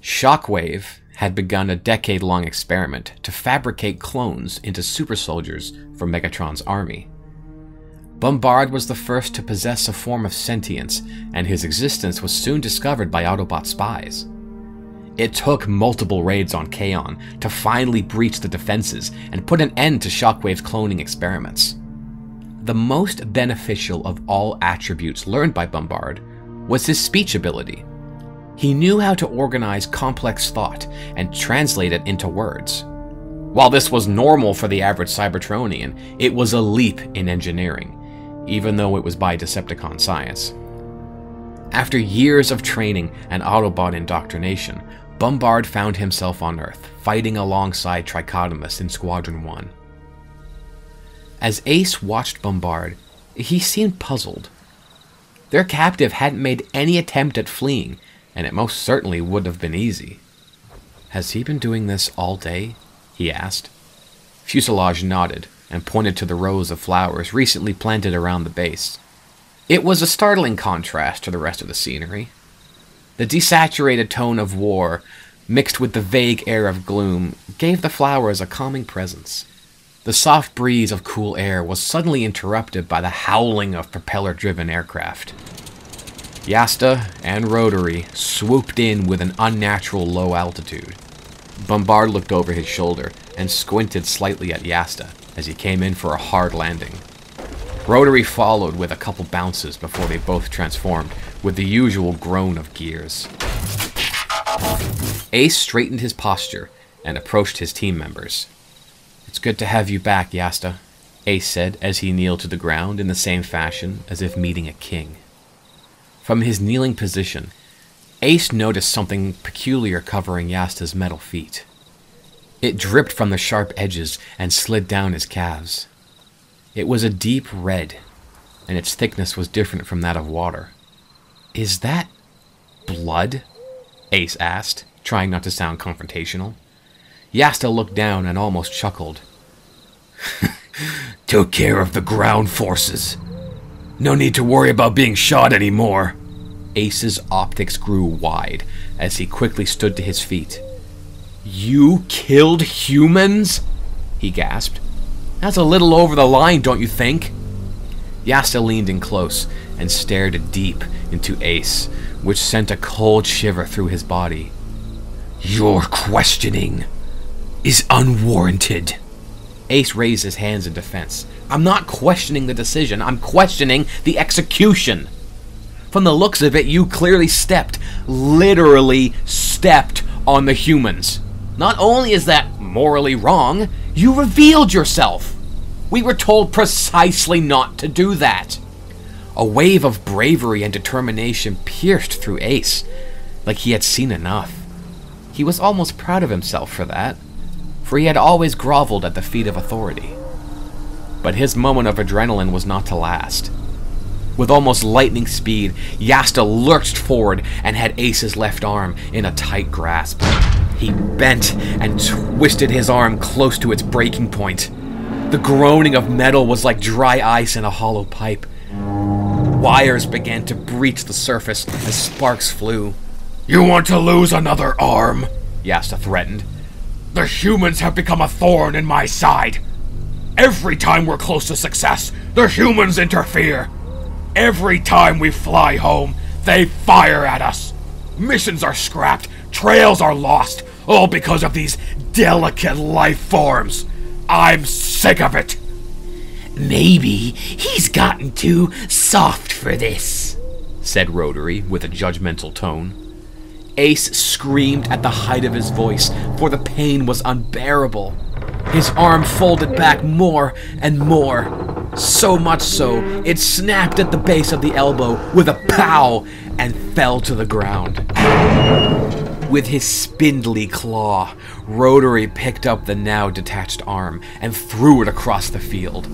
Shockwave had begun a decade long experiment to fabricate clones into super soldiers for Megatron's army. Bombard was the first to possess a form of sentience, and his existence was soon discovered by Autobot spies. It took multiple raids on Kaon to finally breach the defenses and put an end to Shockwave's cloning experiments. The most beneficial of all attributes learned by Bombard was his speech ability. He knew how to organize complex thought and translate it into words. While this was normal for the average Cybertronian, it was a leap in engineering, even though it was by Decepticon science. After years of training and Autobot indoctrination, Bombard found himself on Earth, fighting alongside Trichotomus in Squadron 1. As Ace watched Bombard, he seemed puzzled. Their captive hadn't made any attempt at fleeing, and it most certainly would have been easy. Has he been doing this all day? he asked. Fuselage nodded and pointed to the rows of flowers recently planted around the base. It was a startling contrast to the rest of the scenery. The desaturated tone of war, mixed with the vague air of gloom, gave the flowers a calming presence. The soft breeze of cool air was suddenly interrupted by the howling of propeller driven aircraft. Yasta and Rotary swooped in with an unnatural low altitude. Bombard looked over his shoulder and squinted slightly at Yasta as he came in for a hard landing. Rotary followed with a couple bounces before they both transformed, with the usual groan of gears. Ace straightened his posture and approached his team members. It's good to have you back, Yasta, Ace said as he kneeled to the ground in the same fashion as if meeting a king. From his kneeling position, Ace noticed something peculiar covering Yasta's metal feet. It dripped from the sharp edges and slid down his calves. It was a deep red, and its thickness was different from that of water. Is that blood? Ace asked, trying not to sound confrontational. Yasta looked down and almost chuckled. Took care of the ground forces. No need to worry about being shot anymore. Ace's optics grew wide as he quickly stood to his feet. You killed humans? He gasped. That's a little over the line, don't you think? Yasta leaned in close and stared deep into Ace, which sent a cold shiver through his body. Your questioning is unwarranted. Ace raised his hands in defense. I'm not questioning the decision, I'm questioning the execution. From the looks of it, you clearly stepped, literally stepped on the humans. Not only is that morally wrong, you revealed yourself. We were told precisely not to do that. A wave of bravery and determination pierced through Ace, like he had seen enough. He was almost proud of himself for that, for he had always groveled at the feet of authority. But his moment of adrenaline was not to last. With almost lightning speed, Yasta lurched forward and had Ace's left arm in a tight grasp. He bent and twisted his arm close to its breaking point. The groaning of metal was like dry ice in a hollow pipe. Wires began to breach the surface as sparks flew. You want to lose another arm? Yasta threatened. The humans have become a thorn in my side. Every time we're close to success, the humans interfere. Every time we fly home, they fire at us. Missions are scrapped, trails are lost, all because of these delicate life forms. I'm sick of it. Maybe he's gotten too soft for this, said Rotary with a judgmental tone. Ace screamed at the height of his voice, for the pain was unbearable. His arm folded back more and more. So much so, it snapped at the base of the elbow with a pow and fell to the ground. With his spindly claw, Rotary picked up the now detached arm and threw it across the field.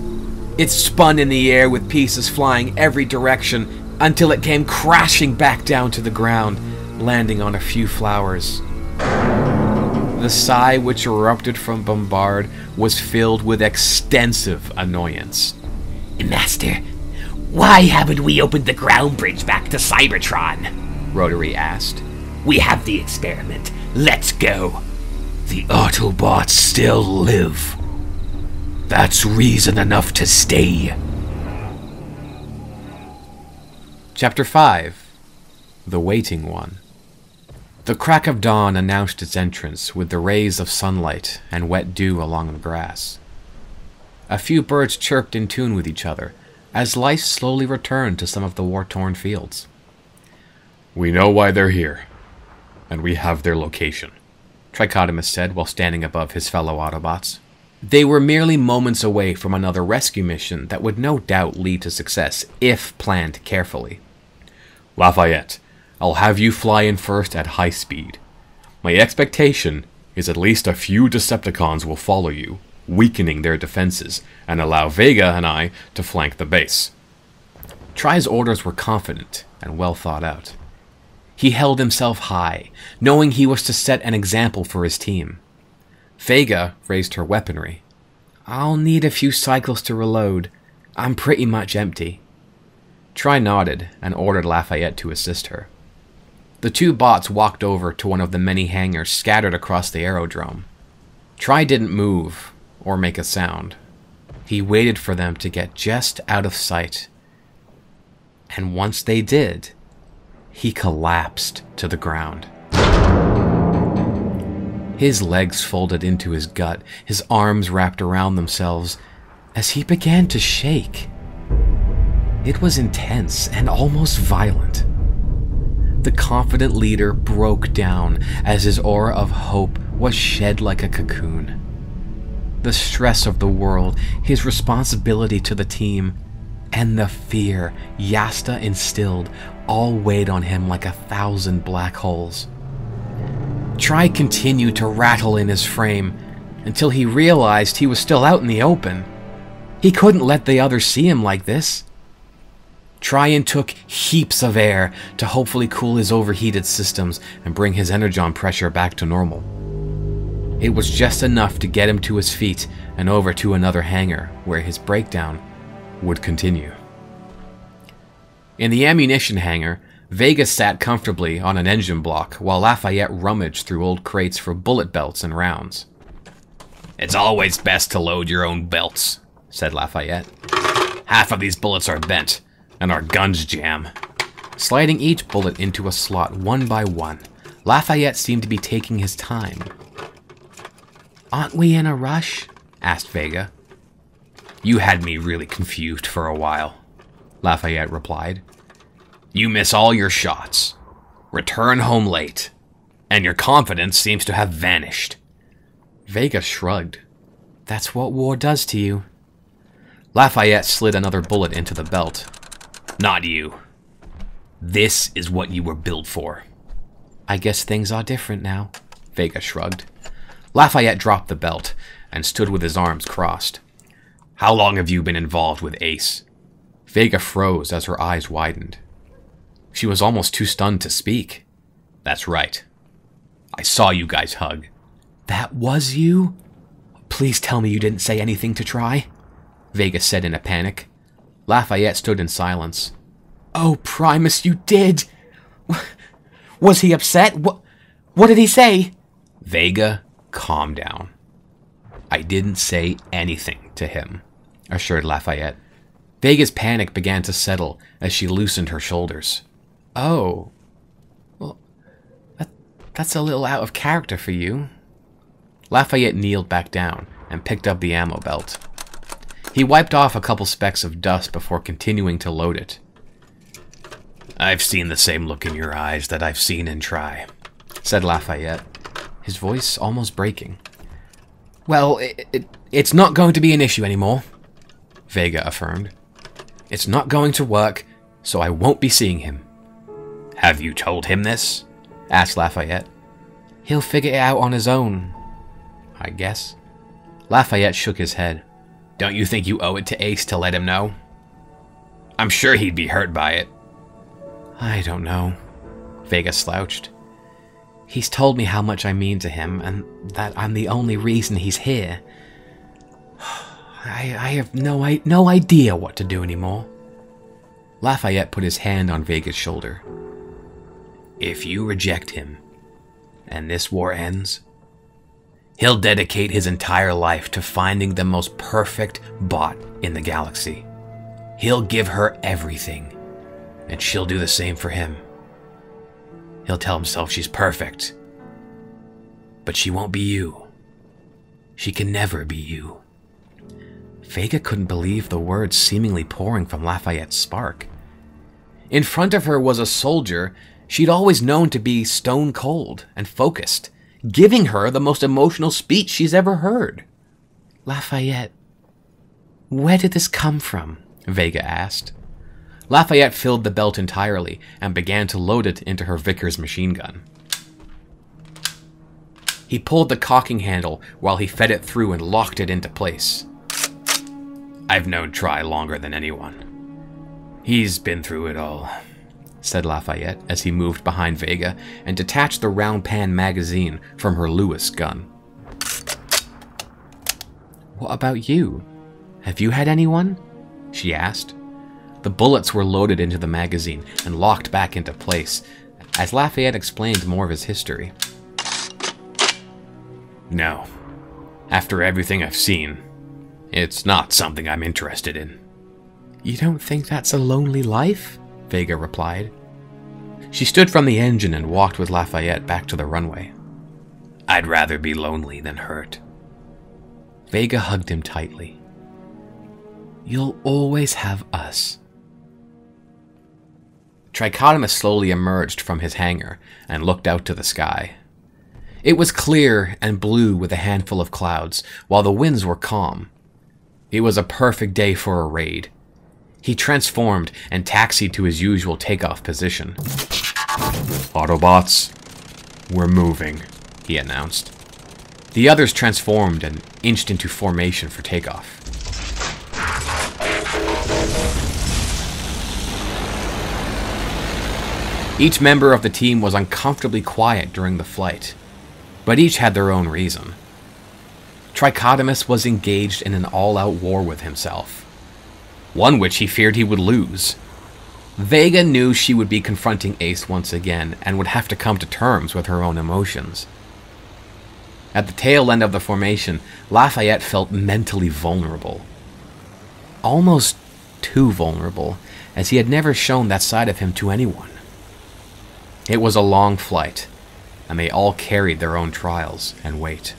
It spun in the air with pieces flying every direction until it came crashing back down to the ground, landing on a few flowers. The sigh which erupted from Bombard was filled with extensive annoyance. Master, why haven't we opened the ground bridge back to Cybertron? Rotary asked. We have the experiment. Let's go. The Autobots still live. That's reason enough to stay. Chapter 5 The Waiting One The crack of dawn announced its entrance with the rays of sunlight and wet dew along the grass. A few birds chirped in tune with each other as life slowly returned to some of the war torn fields. We know why they're here, and we have their location, Trichotomus said while standing above his fellow Autobots. They were merely moments away from another rescue mission that would no doubt lead to success if planned carefully. Lafayette, I'll have you fly in first at high speed. My expectation is at least a few Decepticons will follow you, weakening their defenses, and allow Vega and I to flank the base. Tri's orders were confident and well thought out. He held himself high, knowing he was to set an example for his team. Vega raised her weaponry. I'll need a few cycles to reload. I'm pretty much empty. Tri nodded and ordered Lafayette to assist her. The two bots walked over to one of the many hangars scattered across the aerodrome. Tri didn't move or make a sound. He waited for them to get just out of sight. And once they did, he collapsed to the ground. His legs folded into his gut, his arms wrapped around themselves, as he began to shake. It was intense and almost violent. The confident leader broke down as his aura of hope was shed like a cocoon. The stress of the world, his responsibility to the team, and the fear Yasta instilled all weighed on him like a thousand black holes. Tri continued to rattle in his frame until he realized he was still out in the open. He couldn't let the others see him like this. Tryon took heaps of air to hopefully cool his overheated systems and bring his energon pressure back to normal. It was just enough to get him to his feet and over to another hangar where his breakdown would continue. In the ammunition hangar, Vega sat comfortably on an engine block while Lafayette rummaged through old crates for bullet belts and rounds. It's always best to load your own belts, said Lafayette. Half of these bullets are bent, and our guns jam. Sliding each bullet into a slot one by one, Lafayette seemed to be taking his time. Aren't we in a rush? asked Vega. You had me really confused for a while, Lafayette replied. You miss all your shots, return home late, and your confidence seems to have vanished. Vega shrugged. That's what war does to you. Lafayette slid another bullet into the belt. Not you. This is what you were built for. I guess things are different now, Vega shrugged. Lafayette dropped the belt and stood with his arms crossed. How long have you been involved with Ace? Vega froze as her eyes widened. She was almost too stunned to speak. That's right. I saw you guys hug. That was you? Please tell me you didn't say anything to Tri. Vega said in a panic. Lafayette stood in silence. Oh, Primus, you did! Was he upset? What, what did he say? Vega, calm down. I didn't say anything to him, assured Lafayette. Vega's panic began to settle as she loosened her shoulders. Oh. Well, that, that's a little out of character for you. Lafayette kneeled back down and picked up the ammo belt. He wiped off a couple specks of dust before continuing to load it. I've seen the same look in your eyes that I've seen in Tri, said Lafayette, his voice almost breaking. Well, it, it, it's not going to be an issue anymore. Vega affirmed. It's not going to work, so I won't be seeing him. Have you told him this? asked Lafayette. He'll figure it out on his own, I guess. Lafayette shook his head. Don't you think you owe it to Ace to let him know? I'm sure he'd be hurt by it. I don't know. Vega slouched. He's told me how much I mean to him, and that I'm the only reason he's here. I, I have no, I, no idea what to do anymore. Lafayette put his hand on Vega's shoulder. If you reject him, and this war ends, he'll dedicate his entire life to finding the most perfect bot in the galaxy. He'll give her everything, and she'll do the same for him. He'll tell himself she's perfect, but she won't be you. She can never be you. Vega couldn't believe the words seemingly pouring from Lafayette's spark. In front of her was a soldier she'd always known to be stone cold and focused, giving her the most emotional speech she's ever heard. Lafayette, where did this come from? Vega asked. Lafayette filled the belt entirely and began to load it into her Vickers machine gun. He pulled the cocking handle while he fed it through and locked it into place. I've known Tri longer than anyone. He's been through it all, said Lafayette as he moved behind Vega and detached the round pan magazine from her Lewis gun. What about you? Have you had anyone? She asked. The bullets were loaded into the magazine and locked back into place as Lafayette explained more of his history. No. After everything I've seen, it's not something I'm interested in. You don't think that's a lonely life? Vega replied. She stood from the engine and walked with Lafayette back to the runway. I'd rather be lonely than hurt. Vega hugged him tightly. You'll always have us. Trichotomus slowly emerged from his hangar and looked out to the sky. It was clear and blue with a handful of clouds, while the winds were calm. It was a perfect day for a raid. He transformed and taxied to his usual takeoff position. Autobots, we're moving, he announced. The others transformed and inched into formation for takeoff. Each member of the team was uncomfortably quiet during the flight, but each had their own reason. Trichotomus was engaged in an all-out war with himself, one which he feared he would lose. Vega knew she would be confronting Ace once again and would have to come to terms with her own emotions. At the tail end of the formation, Lafayette felt mentally vulnerable. Almost too vulnerable, as he had never shown that side of him to anyone. It was a long flight, and they all carried their own trials and weight.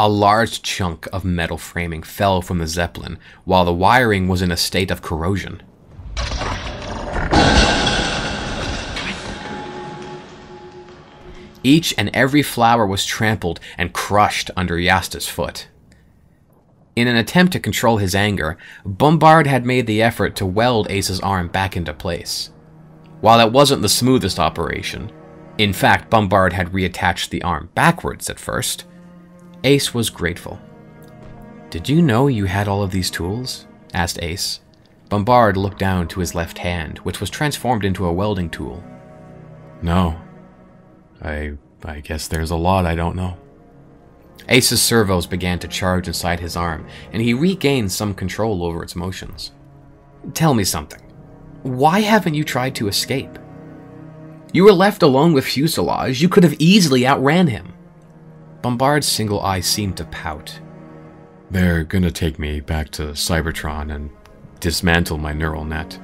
A large chunk of metal framing fell from the Zeppelin, while the wiring was in a state of corrosion. Each and every flower was trampled and crushed under Yasta's foot. In an attempt to control his anger, Bombard had made the effort to weld Ace's arm back into place. While it wasn't the smoothest operation, in fact, Bombard had reattached the arm backwards at first, Ace was grateful. Did you know you had all of these tools? asked Ace. Bombard looked down to his left hand, which was transformed into a welding tool. No. I I guess there's a lot I don't know. Ace's servos began to charge inside his arm, and he regained some control over its motions. Tell me something. Why haven't you tried to escape? You were left alone with Fuselage. You could have easily outran him. Bombard's single eye seemed to pout. They're gonna take me back to Cybertron and dismantle my neural net.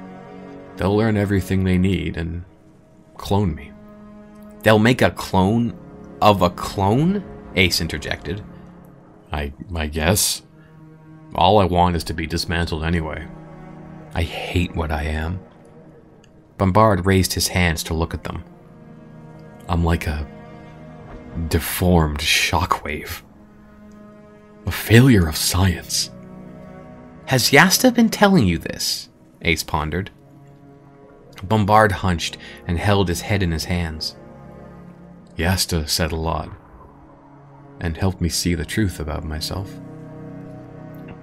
They'll learn everything they need and clone me. They'll make a clone of a clone? Ace interjected. I, I guess. All I want is to be dismantled anyway. I hate what I am. Bombard raised his hands to look at them. I'm like a deformed shockwave. A failure of science. Has Yasta been telling you this? Ace pondered. Bombard hunched and held his head in his hands. Yasta said a lot, and helped me see the truth about myself.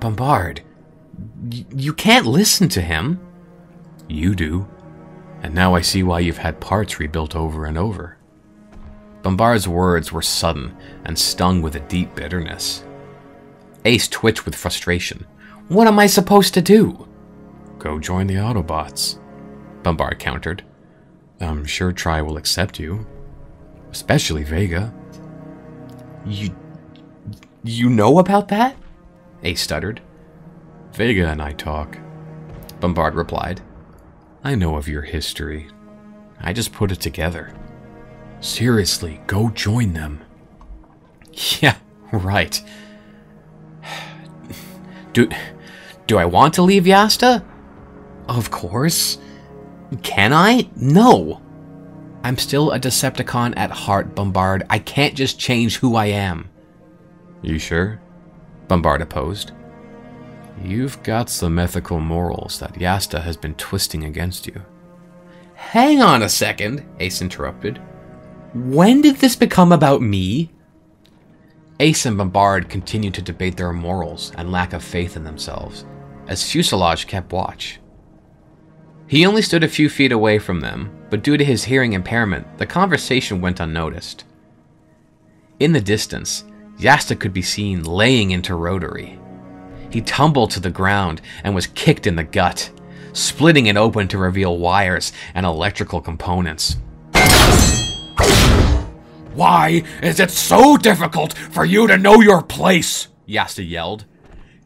Bombard, you can't listen to him. You do, and now I see why you've had parts rebuilt over and over. Bombard's words were sudden and stung with a deep bitterness. Ace twitched with frustration. What am I supposed to do? Go join the Autobots, Bombard countered. I'm sure Tri will accept you. Especially Vega. You. You know about that? Ace stuttered. Vega and I talk, Bombard replied. I know of your history. I just put it together. Seriously, go join them. Yeah, right. Do do I want to leave Yasta? Of course. Can I? No. I'm still a Decepticon at heart, Bombard. I can't just change who I am. You sure? Bombard opposed. You've got some ethical morals that Yasta has been twisting against you. Hang on a second, Ace interrupted. When did this become about me? Ace and Bombard continued to debate their morals and lack of faith in themselves, as Fuselage kept watch. He only stood a few feet away from them, but due to his hearing impairment, the conversation went unnoticed. In the distance, Yasta could be seen laying into Rotary. He tumbled to the ground and was kicked in the gut, splitting it open to reveal wires and electrical components. Why is it so difficult for you to know your place? Yasta yelled.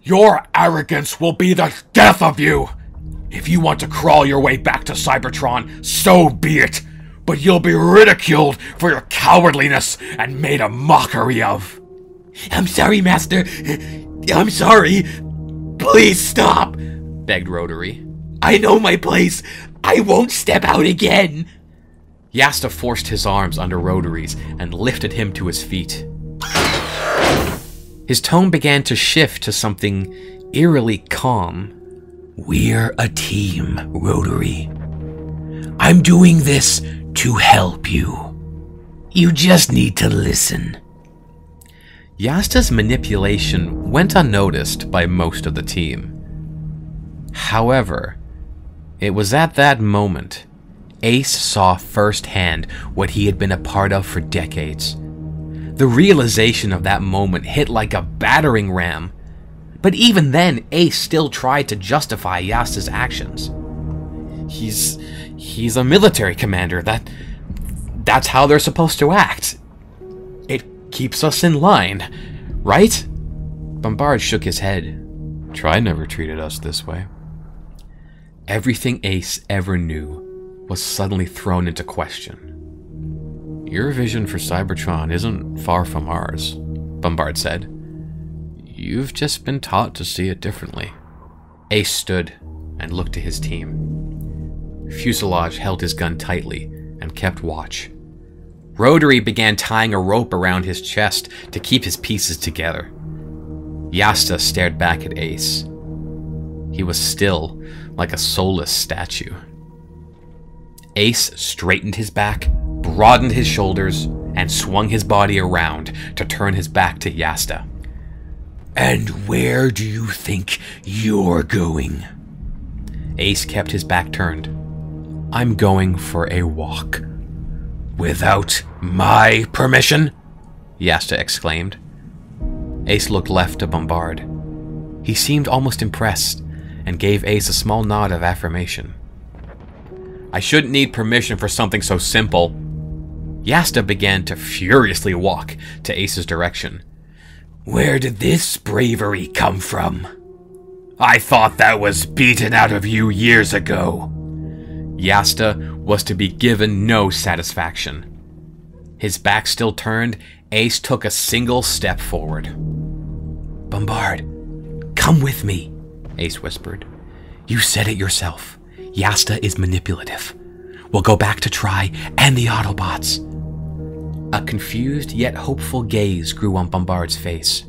Your arrogance will be the death of you! If you want to crawl your way back to Cybertron, so be it! But you'll be ridiculed for your cowardliness and made a mockery of. I'm sorry, Master. I'm sorry. Please stop, begged Rotary. I know my place. I won't step out again. Yasta forced his arms under Rotary's and lifted him to his feet. His tone began to shift to something eerily calm. We're a team, Rotary. I'm doing this to help you. You just need to listen. Yasta's manipulation went unnoticed by most of the team. However, it was at that moment Ace saw firsthand what he had been a part of for decades. The realization of that moment hit like a battering ram. But even then, Ace still tried to justify Yasta's actions. He's he's a military commander. That that's how they're supposed to act. It keeps us in line, right? Bombard shook his head. Tri never treated us this way. Everything Ace ever knew was suddenly thrown into question. Your vision for Cybertron isn't far from ours, Bombard said. You've just been taught to see it differently. Ace stood and looked to his team. Fuselage held his gun tightly and kept watch. Rotary began tying a rope around his chest to keep his pieces together. Yasta stared back at Ace. He was still like a soulless statue. Ace straightened his back, broadened his shoulders, and swung his body around to turn his back to Yasta. And where do you think you're going? Ace kept his back turned. I'm going for a walk. Without my permission? Yasta exclaimed. Ace looked left to Bombard. He seemed almost impressed and gave Ace a small nod of affirmation. I shouldn't need permission for something so simple. Yasta began to furiously walk to Ace's direction. Where did this bravery come from? I thought that was beaten out of you years ago. Yasta was to be given no satisfaction. His back still turned, Ace took a single step forward. Bombard, come with me, Ace whispered. You said it yourself. Yasta is manipulative. We'll go back to Tri and the Autobots. A confused yet hopeful gaze grew on Bombard's face.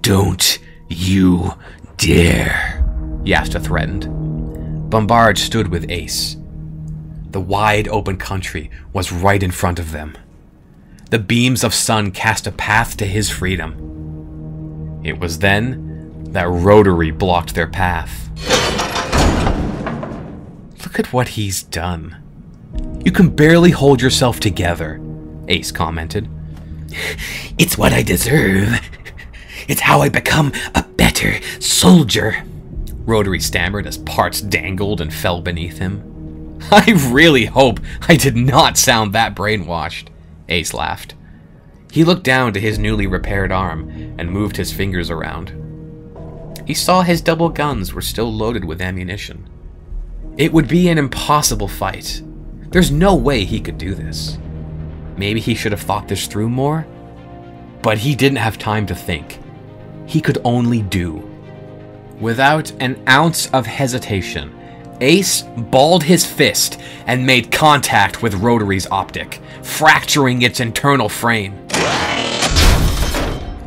Don't you dare, Yasta threatened. Bombard stood with Ace. The wide open country was right in front of them. The beams of sun cast a path to his freedom. It was then that Rotary blocked their path. Look at what he's done. You can barely hold yourself together, Ace commented. It's what I deserve. It's how I become a better soldier. Rotary stammered as parts dangled and fell beneath him. I really hope I did not sound that brainwashed, Ace laughed. He looked down to his newly repaired arm and moved his fingers around. He saw his double guns were still loaded with ammunition. It would be an impossible fight. There's no way he could do this. Maybe he should have thought this through more? But he didn't have time to think. He could only do. Without an ounce of hesitation, Ace balled his fist and made contact with Rotary's optic, fracturing its internal frame.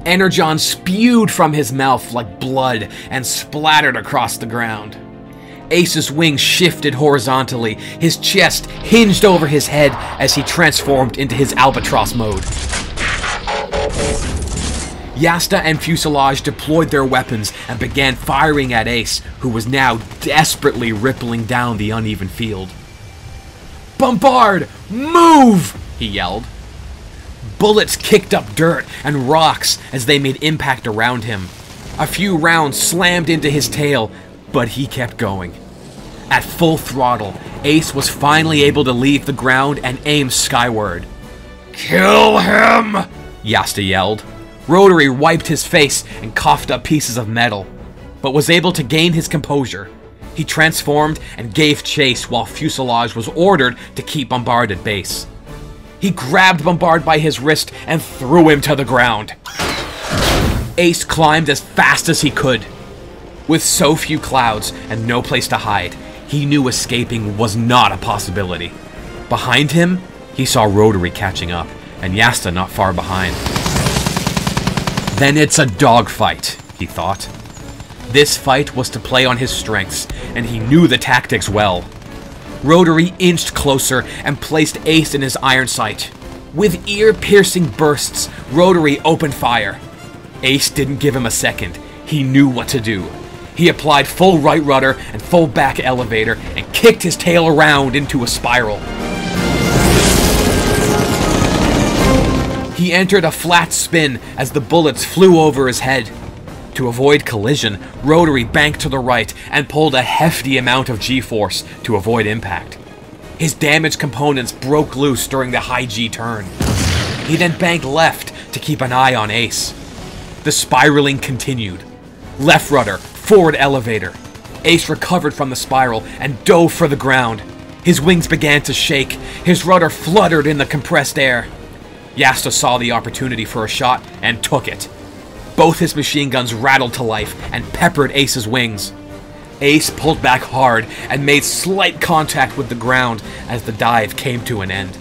Energon spewed from his mouth like blood and splattered across the ground. Ace's wings shifted horizontally, his chest hinged over his head as he transformed into his Albatros mode. Yasta and Fuselage deployed their weapons and began firing at Ace, who was now desperately rippling down the uneven field. Bombard! Move! he yelled. Bullets kicked up dirt and rocks as they made impact around him. A few rounds slammed into his tail, but he kept going. At full throttle, Ace was finally able to leave the ground and aim skyward. Kill him! Yasta yelled. Rotary wiped his face and coughed up pieces of metal, but was able to gain his composure. He transformed and gave chase while Fuselage was ordered to keep Bombard at base. He grabbed Bombard by his wrist and threw him to the ground. Ace climbed as fast as he could. With so few clouds and no place to hide, he knew escaping was not a possibility. Behind him, he saw Rotary catching up, and Yasta not far behind. Then it's a dogfight, he thought. This fight was to play on his strengths, and he knew the tactics well. Rotary inched closer and placed Ace in his iron sight. With ear-piercing bursts, Rotary opened fire. Ace didn't give him a second. He knew what to do. He applied full right rudder and full back elevator and kicked his tail around into a spiral. He entered a flat spin as the bullets flew over his head. To avoid collision, Rotary banked to the right and pulled a hefty amount of G-force to avoid impact. His damaged components broke loose during the high G turn. He then banked left to keep an eye on Ace. The spiraling continued. Left rudder, forward elevator. Ace recovered from the spiral and dove for the ground. His wings began to shake. His rudder fluttered in the compressed air. Yasta saw the opportunity for a shot and took it. Both his machine guns rattled to life and peppered Ace's wings. Ace pulled back hard and made slight contact with the ground as the dive came to an end.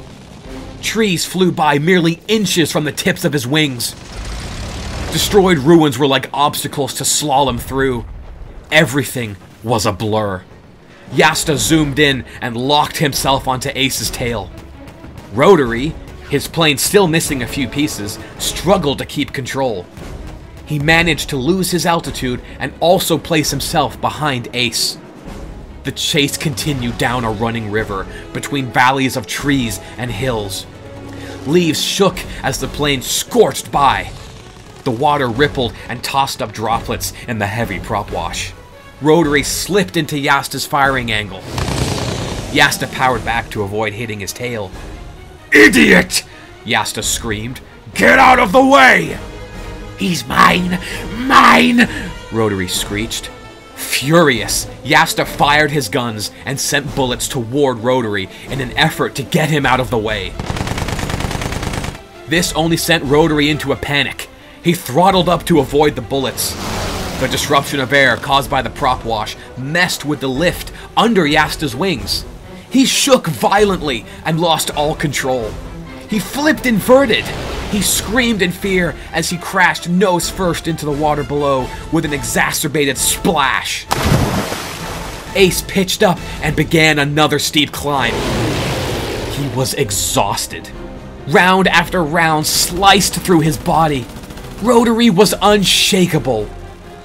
Trees flew by merely inches from the tips of his wings. Destroyed ruins were like obstacles to slalom through. Everything was a blur. Yasta zoomed in and locked himself onto Ace's tail. Rotary, his plane still missing a few pieces, struggled to keep control. He managed to lose his altitude and also place himself behind Ace. The chase continued down a running river between valleys of trees and hills. Leaves shook as the plane scorched by. The water rippled and tossed up droplets in the heavy prop wash. Rotary slipped into Yasta's firing angle. Yasta powered back to avoid hitting his tail. Idiot! Yasta screamed. Get out of the way! He's mine! Mine! Rotary screeched. Furious, Yasta fired his guns and sent bullets toward Rotary in an effort to get him out of the way. This only sent Rotary into a panic. He throttled up to avoid the bullets. The disruption of air caused by the prop wash messed with the lift under Yasta's wings. He shook violently and lost all control. He flipped inverted. He screamed in fear as he crashed nose first into the water below with an exacerbated splash. Ace pitched up and began another steep climb. He was exhausted. Round after round sliced through his body. Rotary was unshakable.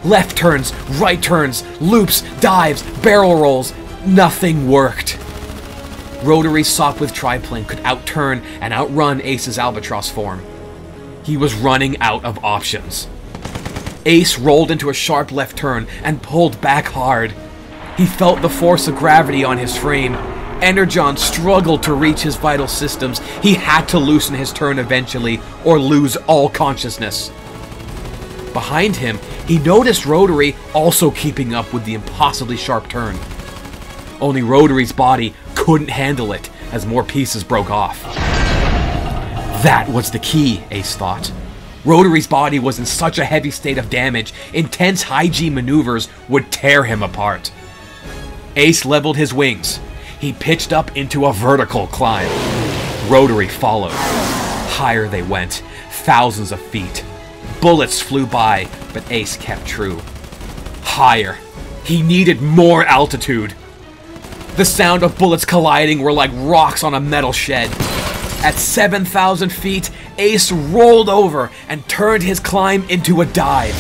Left turns, right turns, loops, dives, barrel rolls, nothing worked. Rotary with Triplane could outturn and outrun Ace's Albatros form. He was running out of options. Ace rolled into a sharp left turn and pulled back hard. He felt the force of gravity on his frame. Energon struggled to reach his vital systems. He had to loosen his turn eventually or lose all consciousness. Behind him, he noticed Rotary also keeping up with the impossibly sharp turn. Only Rotary's body couldn't handle it as more pieces broke off. That was the key, Ace thought. Rotary's body was in such a heavy state of damage, intense high G maneuvers would tear him apart. Ace leveled his wings. He pitched up into a vertical climb. Rotary followed. Higher they went, thousands of feet. Bullets flew by, but Ace kept true. Higher. He needed more altitude. The sound of bullets colliding were like rocks on a metal shed. At 7,000 feet, Ace rolled over and turned his climb into a dive.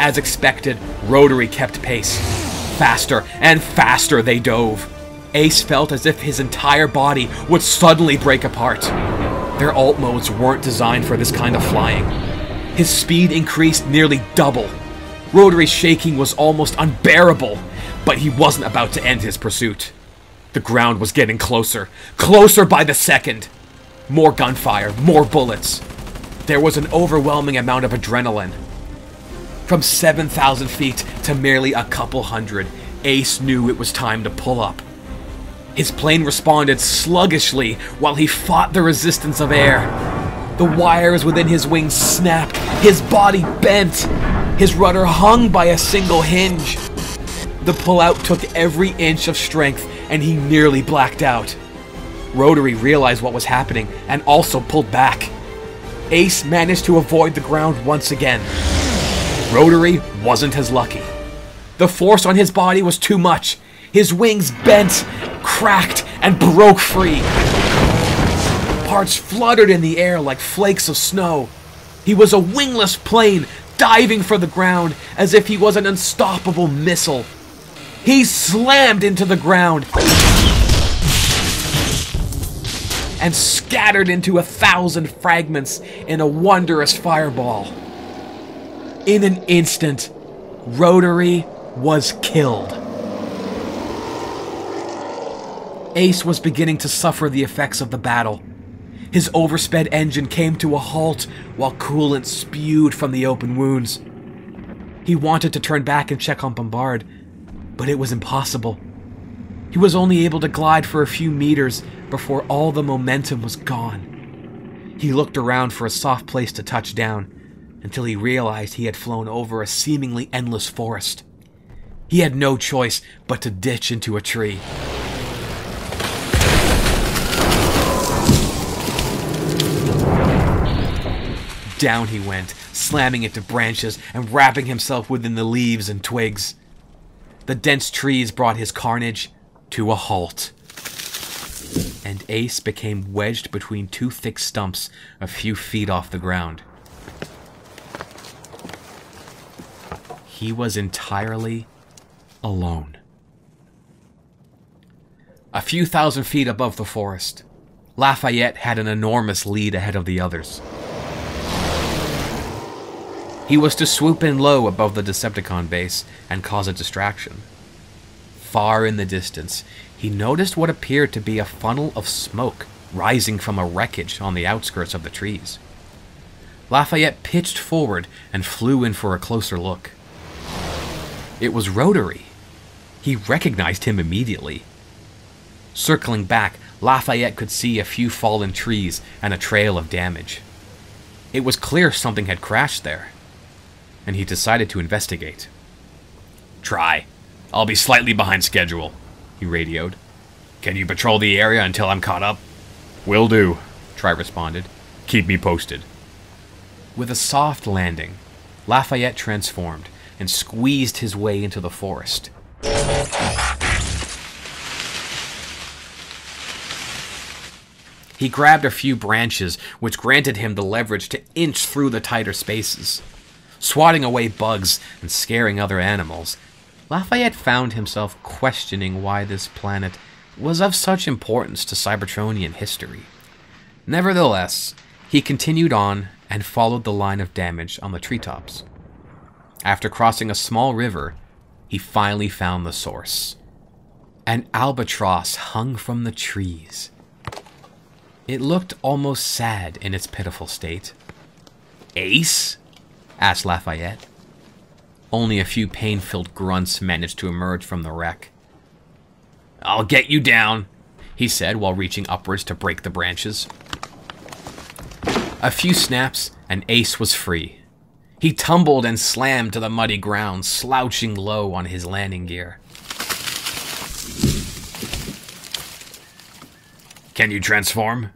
As expected, Rotary kept pace. Faster and faster they dove. Ace felt as if his entire body would suddenly break apart. Their alt modes weren't designed for this kind of flying. His speed increased nearly double. Rotary's shaking was almost unbearable, but he wasn't about to end his pursuit. The ground was getting closer, closer by the second. More gunfire, more bullets. There was an overwhelming amount of adrenaline. From 7,000 feet to merely a couple hundred, Ace knew it was time to pull up. His plane responded sluggishly while he fought the resistance of air. The wires within his wings snapped, his body bent, his rudder hung by a single hinge. The pullout took every inch of strength, and he nearly blacked out. Rotary realized what was happening and also pulled back. Ace managed to avoid the ground once again. Rotary wasn't as lucky. The force on his body was too much. His wings bent, cracked, and broke free. Parts fluttered in the air like flakes of snow. He was a wingless plane diving for the ground as if he was an unstoppable missile. He slammed into the ground and scattered into a thousand fragments in a wondrous fireball. In an instant, Rotary was killed. Ace was beginning to suffer the effects of the battle. His oversped engine came to a halt while coolant spewed from the open wounds. He wanted to turn back and check on Bombard, but it was impossible. He was only able to glide for a few meters before all the momentum was gone. He looked around for a soft place to touch down until he realized he had flown over a seemingly endless forest. He had no choice but to ditch into a tree. Down he went, slamming into branches and wrapping himself within the leaves and twigs. The dense trees brought his carnage to a halt. And Ace became wedged between two thick stumps a few feet off the ground. He was entirely alone. A few thousand feet above the forest, Lafayette had an enormous lead ahead of the others. He was to swoop in low above the Decepticon base and cause a distraction. Far in the distance, he noticed what appeared to be a funnel of smoke rising from a wreckage on the outskirts of the trees. Lafayette pitched forward and flew in for a closer look. It was Rotary. He recognized him immediately. Circling back, Lafayette could see a few fallen trees and a trail of damage. It was clear something had crashed there and he decided to investigate. Tri. I'll be slightly behind schedule, he radioed. Can you patrol the area until I'm caught up? Will do. Tri responded. Keep me posted. With a soft landing, Lafayette transformed and squeezed his way into the forest. He grabbed a few branches, which granted him the leverage to inch through the tighter spaces. Swatting away bugs and scaring other animals, Lafayette found himself questioning why this planet was of such importance to Cybertronian history. Nevertheless, he continued on and followed the line of damage on the treetops. After crossing a small river, he finally found the source. An albatross hung from the trees. It looked almost sad in its pitiful state. Ace? Asked Lafayette. Only a few pain filled grunts managed to emerge from the wreck. I'll get you down, he said while reaching upwards to break the branches. A few snaps, and Ace was free. He tumbled and slammed to the muddy ground, slouching low on his landing gear. Can you transform?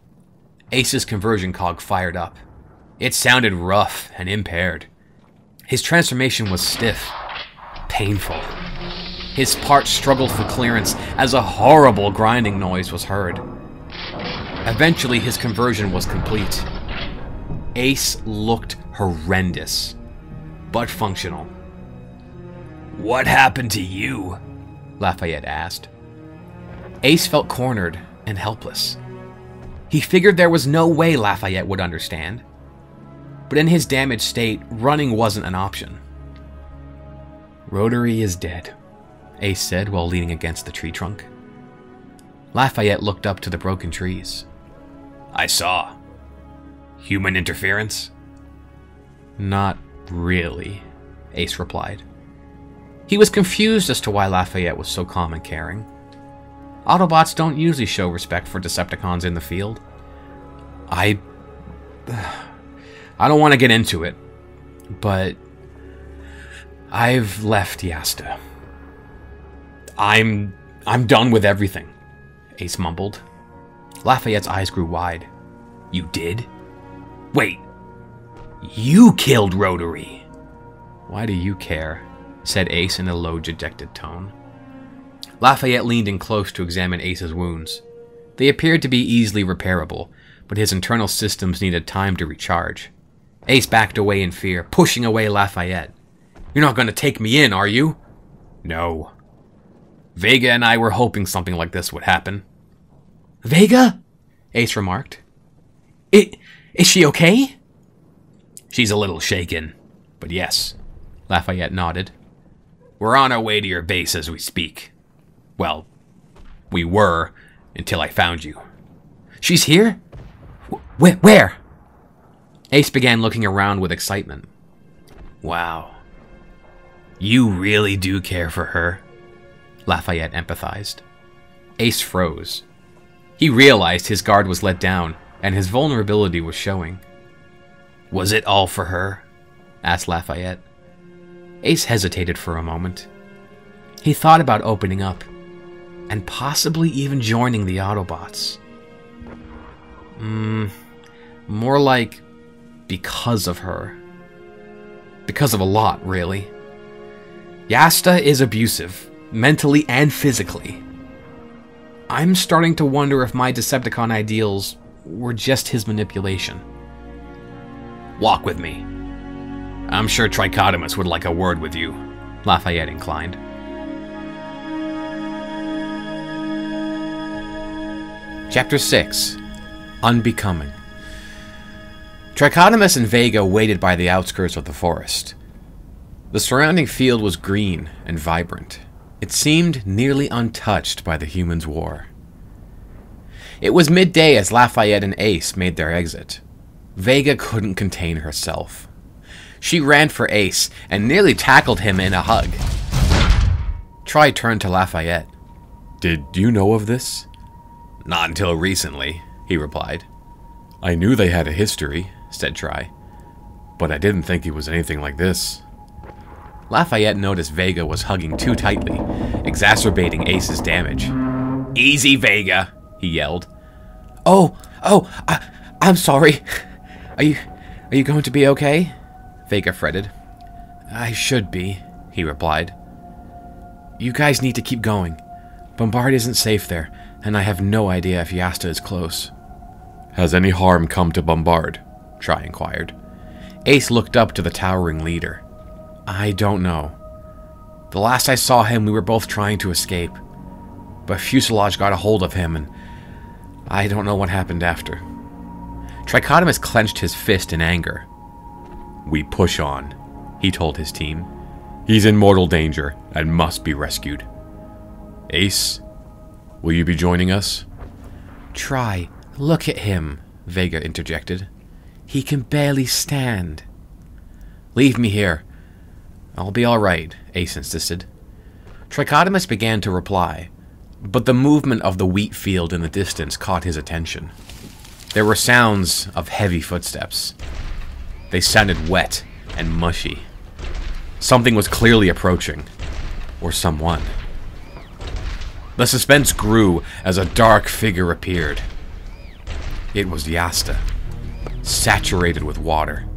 Ace's conversion cog fired up. It sounded rough and impaired. His transformation was stiff, painful. His parts struggled for clearance as a horrible grinding noise was heard. Eventually, his conversion was complete. Ace looked horrendous, but functional. What happened to you? Lafayette asked. Ace felt cornered and helpless. He figured there was no way Lafayette would understand. But in his damaged state, running wasn't an option. Rotary is dead, Ace said while leaning against the tree trunk. Lafayette looked up to the broken trees. I saw. Human interference? Not really, Ace replied. He was confused as to why Lafayette was so calm and caring. Autobots don't usually show respect for Decepticons in the field. I. I don't want to get into it, but. I've left Yasta. I'm. I'm done with everything, Ace mumbled. Lafayette's eyes grew wide. You did? Wait. You killed Rotary. Why do you care? said Ace in a low, dejected tone. Lafayette leaned in close to examine Ace's wounds. They appeared to be easily repairable, but his internal systems needed time to recharge. Ace backed away in fear, pushing away Lafayette. You're not going to take me in, are you? No. Vega and I were hoping something like this would happen. Vega? Ace remarked. It, is she okay? She's a little shaken, but yes, Lafayette nodded. We're on our way to your base as we speak. Well, we were until I found you. She's here? Wh where? Ace began looking around with excitement. Wow. You really do care for her? Lafayette empathized. Ace froze. He realized his guard was let down, and his vulnerability was showing. Was it all for her? asked Lafayette. Ace hesitated for a moment. He thought about opening up, and possibly even joining the Autobots. Hmm, more like because of her. Because of a lot, really. Yasta is abusive, mentally and physically. I'm starting to wonder if my Decepticon ideals were just his manipulation. Walk with me. I'm sure Trichotomus would like a word with you, Lafayette inclined. Chapter 6 Unbecoming Trichotomus and Vega waited by the outskirts of the forest. The surrounding field was green and vibrant. It seemed nearly untouched by the humans' war. It was midday as Lafayette and Ace made their exit. Vega couldn't contain herself. She ran for Ace and nearly tackled him in a hug. Tri turned to Lafayette. Did you know of this? Not until recently, he replied. I knew they had a history, said Tri, but I didn't think it was anything like this. Lafayette noticed Vega was hugging too tightly, exacerbating Ace's damage. Easy, Vega, he yelled. Oh, oh, I, I'm sorry. Are you are you going to be okay? Vega fretted. I should be, he replied. You guys need to keep going. Bombard isn't safe there, and I have no idea if Yasta is close. Has any harm come to Bombard? Tri inquired. Ace looked up to the towering leader. I don't know. The last I saw him, we were both trying to escape. But Fuselage got a hold of him, and I don't know what happened after. Trichotomus clenched his fist in anger. We push on, he told his team. He's in mortal danger and must be rescued. Ace, will you be joining us? Tri. Look at him, Vega interjected. He can barely stand. Leave me here. I'll be all right, Ace insisted. Trichotomus began to reply, but the movement of the wheat field in the distance caught his attention. There were sounds of heavy footsteps. They sounded wet and mushy. Something was clearly approaching. Or someone. The suspense grew as a dark figure appeared. It was Yasta, saturated with water.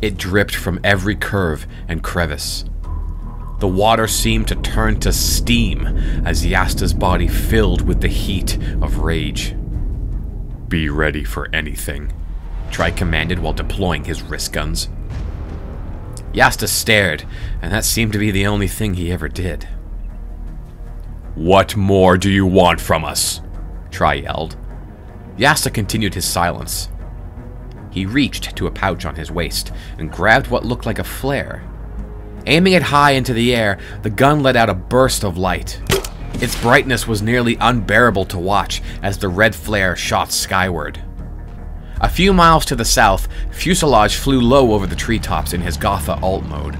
It dripped from every curve and crevice. The water seemed to turn to steam as Yasta's body filled with the heat of rage. Be ready for anything, Tri commanded while deploying his wrist guns. Yasta stared, and that seemed to be the only thing he ever did. What more do you want from us? Tri yelled. Yasta continued his silence. He reached to a pouch on his waist and grabbed what looked like a flare. Aiming it high into the air, the gun let out a burst of light. Its brightness was nearly unbearable to watch as the red flare shot skyward. A few miles to the south, Fuselage flew low over the treetops in his Gotha alt mode.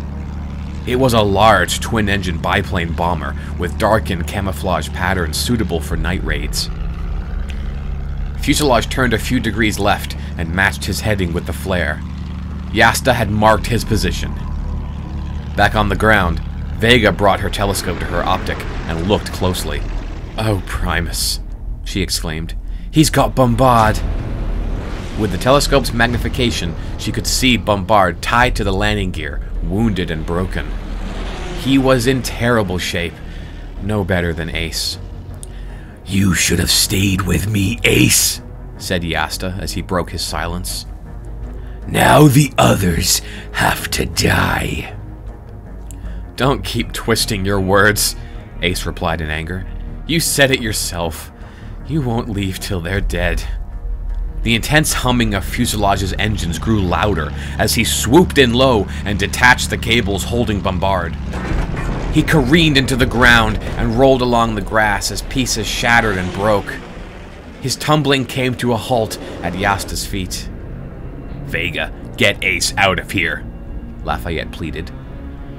It was a large twin-engine biplane bomber with darkened camouflage patterns suitable for night raids. Fuselage turned a few degrees left and matched his heading with the flare. Yasta had marked his position. Back on the ground, Vega brought her telescope to her optic and looked closely. Oh, Primus, she exclaimed. He's got Bombard! With the telescope's magnification, she could see Bombard tied to the landing gear, wounded and broken. He was in terrible shape, no better than Ace. You should have stayed with me, Ace, said Yasta as he broke his silence. Now the others have to die. Don't keep twisting your words, Ace replied in anger. You said it yourself. You won't leave till they're dead. The intense humming of Fuselage's engines grew louder as he swooped in low and detached the cables holding Bombard. He careened into the ground and rolled along the grass as pieces shattered and broke. His tumbling came to a halt at Yasta's feet. Vega, get Ace out of here, Lafayette pleaded.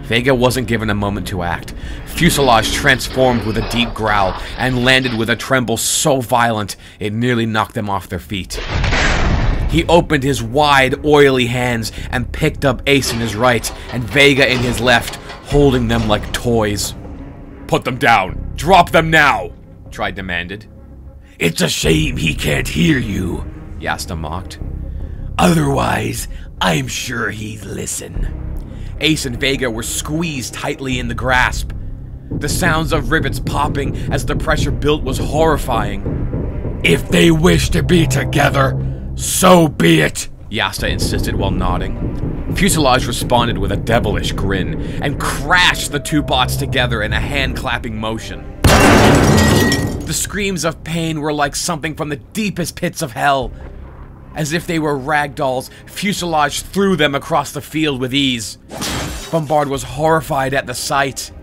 Vega wasn't given a moment to act. Fuselage transformed with a deep growl and landed with a tremble so violent it nearly knocked them off their feet. He opened his wide, oily hands and picked up Ace in his right and Vega in his left, holding them like toys. Put them down! Drop them now! Tri demanded. It's a shame he can't hear you, Yasta mocked. Otherwise, I'm sure he'd listen. Ace and Vega were squeezed tightly in the grasp. The sounds of rivets popping as the pressure built was horrifying. If they wish to be together, so be it, Yasta insisted while nodding. Fuselage responded with a devilish grin and crashed the two bots together in a hand-clapping motion. The screams of pain were like something from the deepest pits of hell. As if they were rag dolls, Fuselage threw them across the field with ease. Bombard was horrified at the sight.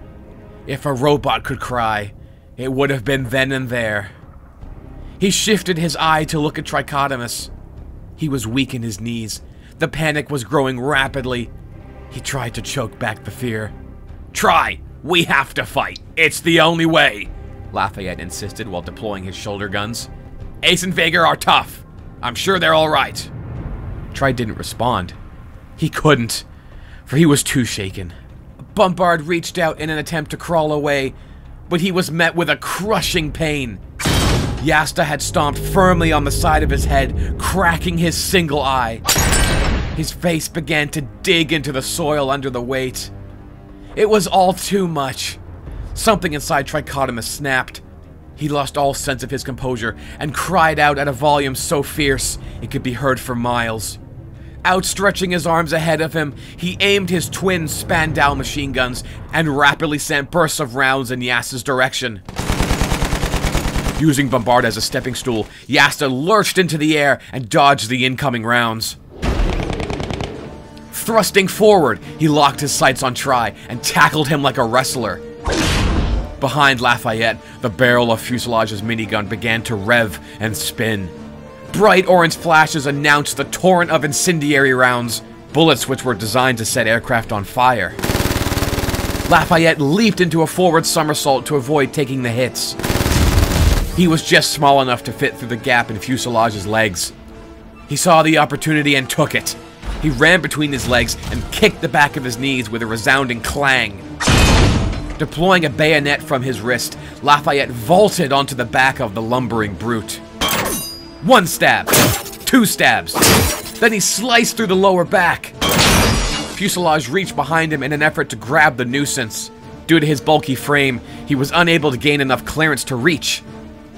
If a robot could cry, it would have been then and there. He shifted his eye to look at Trichotomus. He was weak in his knees. The panic was growing rapidly. He tried to choke back the fear. Tri! We have to fight! It's the only way! Lafayette insisted while deploying his shoulder guns. Ace and Vega are tough. I'm sure they're alright. Tri didn't respond. He couldn't for he was too shaken. Bombard reached out in an attempt to crawl away, but he was met with a crushing pain. Yasta had stomped firmly on the side of his head, cracking his single eye. His face began to dig into the soil under the weight. It was all too much. Something inside Trichotomus snapped. He lost all sense of his composure and cried out at a volume so fierce it could be heard for miles. Outstretching his arms ahead of him, he aimed his twin Spandau machine guns and rapidly sent bursts of rounds in Yasta's direction. Using Bombard as a stepping stool, Yasta lurched into the air and dodged the incoming rounds. Thrusting forward, he locked his sights on Tri and tackled him like a wrestler. Behind Lafayette, the barrel of Fuselage's minigun began to rev and spin. Bright orange flashes announced the torrent of incendiary rounds, bullets which were designed to set aircraft on fire. Lafayette leaped into a forward somersault to avoid taking the hits. He was just small enough to fit through the gap in Fuselage's legs. He saw the opportunity and took it. He ran between his legs and kicked the back of his knees with a resounding clang. Deploying a bayonet from his wrist, Lafayette vaulted onto the back of the lumbering brute. One stab, two stabs, then he sliced through the lower back. Fuselage reached behind him in an effort to grab the nuisance. Due to his bulky frame, he was unable to gain enough clearance to reach.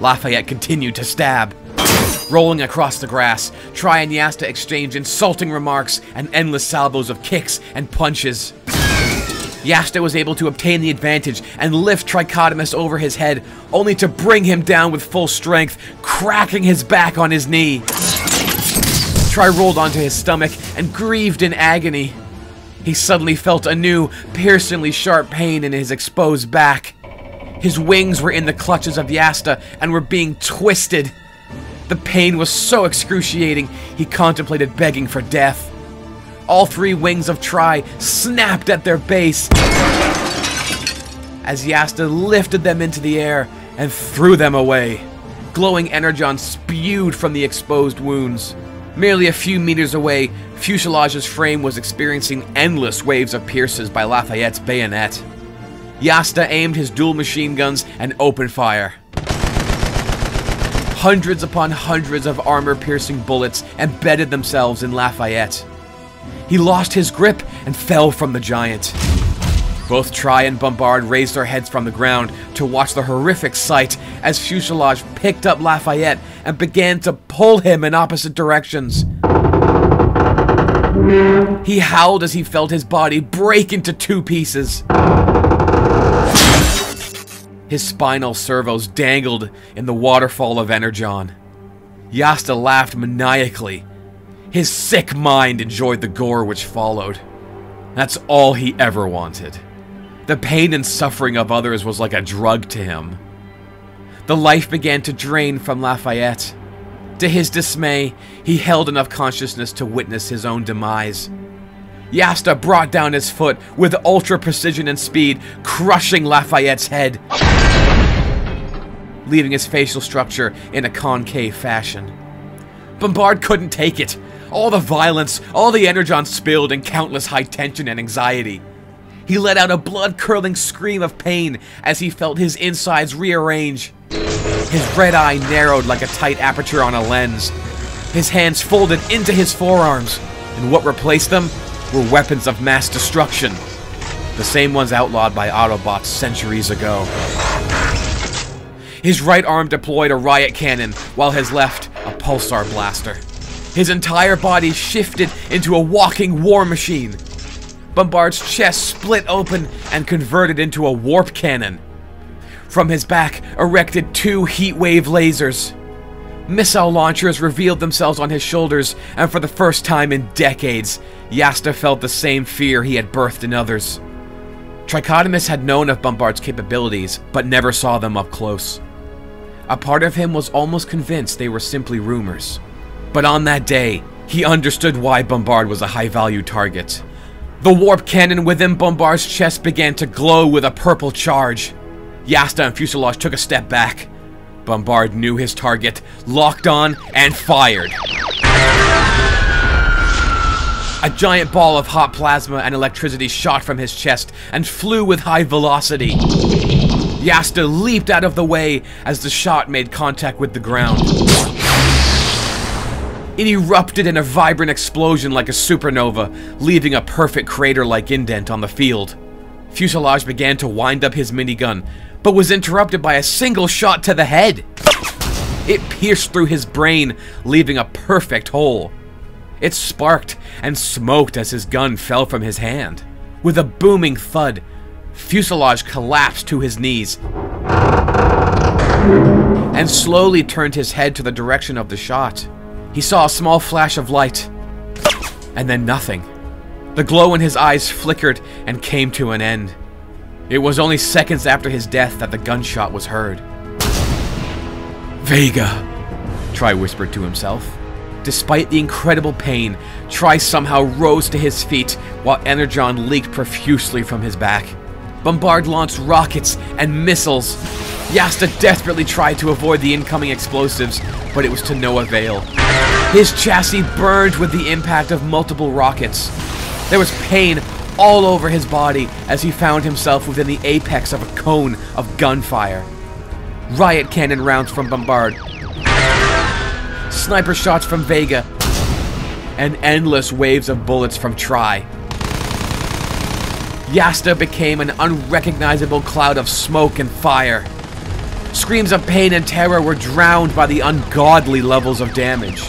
Lafayette continued to stab. Rolling across the grass, Tri and Yasta exchanged insulting remarks and endless salvos of kicks and punches. Yasta was able to obtain the advantage and lift Trichotomus over his head, only to bring him down with full strength, cracking his back on his knee. Tri rolled onto his stomach and grieved in agony. He suddenly felt a new, piercingly sharp pain in his exposed back. His wings were in the clutches of Yasta and were being twisted. The pain was so excruciating, he contemplated begging for death. All three wings of Tri snapped at their base as Yasta lifted them into the air and threw them away. Glowing energon spewed from the exposed wounds. Merely a few meters away, Fuselage's frame was experiencing endless waves of pierces by Lafayette's bayonet. Yasta aimed his dual machine guns and opened fire. Hundreds upon hundreds of armor-piercing bullets embedded themselves in Lafayette. He lost his grip and fell from the giant. Both Tri and Bombard raised their heads from the ground to watch the horrific sight as Fuselage picked up Lafayette and began to pull him in opposite directions. He howled as he felt his body break into two pieces. His spinal servos dangled in the waterfall of Energon. Yasta laughed maniacally. His sick mind enjoyed the gore which followed. That's all he ever wanted. The pain and suffering of others was like a drug to him. The life began to drain from Lafayette. To his dismay, he held enough consciousness to witness his own demise. Yasta brought down his foot with ultra precision and speed, crushing Lafayette's head, leaving his facial structure in a concave fashion. Bombard couldn't take it. All the violence, all the energon spilled in countless high tension and anxiety. He let out a blood-curdling scream of pain as he felt his insides rearrange. His red eye narrowed like a tight aperture on a lens. His hands folded into his forearms, and what replaced them were weapons of mass destruction. The same ones outlawed by Autobots centuries ago. His right arm deployed a riot cannon, while his left, a pulsar blaster. His entire body shifted into a walking war machine. Bombard's chest split open and converted into a warp cannon. From his back erected two heatwave lasers. Missile launchers revealed themselves on his shoulders, and for the first time in decades, Yasta felt the same fear he had birthed in others. Trichotomus had known of Bombard's capabilities, but never saw them up close. A part of him was almost convinced they were simply rumors. But on that day, he understood why Bombard was a high-value target. The warp cannon within Bombard's chest began to glow with a purple charge. Yasta and Fuselage took a step back. Bombard knew his target, locked on, and fired. A giant ball of hot plasma and electricity shot from his chest and flew with high velocity. Yasta leaped out of the way as the shot made contact with the ground. It erupted in a vibrant explosion like a supernova, leaving a perfect crater-like indent on the field. Fuselage began to wind up his minigun, but was interrupted by a single shot to the head. It pierced through his brain, leaving a perfect hole. It sparked and smoked as his gun fell from his hand. With a booming thud, Fuselage collapsed to his knees and slowly turned his head to the direction of the shot. He saw a small flash of light, and then nothing. The glow in his eyes flickered and came to an end. It was only seconds after his death that the gunshot was heard. Vega, Tri whispered to himself. Despite the incredible pain, Tri somehow rose to his feet while Energon leaked profusely from his back. Bombard launched rockets and missiles. Yasta desperately tried to avoid the incoming explosives, but it was to no avail. His chassis burned with the impact of multiple rockets. There was pain all over his body as he found himself within the apex of a cone of gunfire. Riot cannon rounds from Bombard, sniper shots from Vega, and endless waves of bullets from Tri. Yasta became an unrecognizable cloud of smoke and fire. Screams of pain and terror were drowned by the ungodly levels of damage.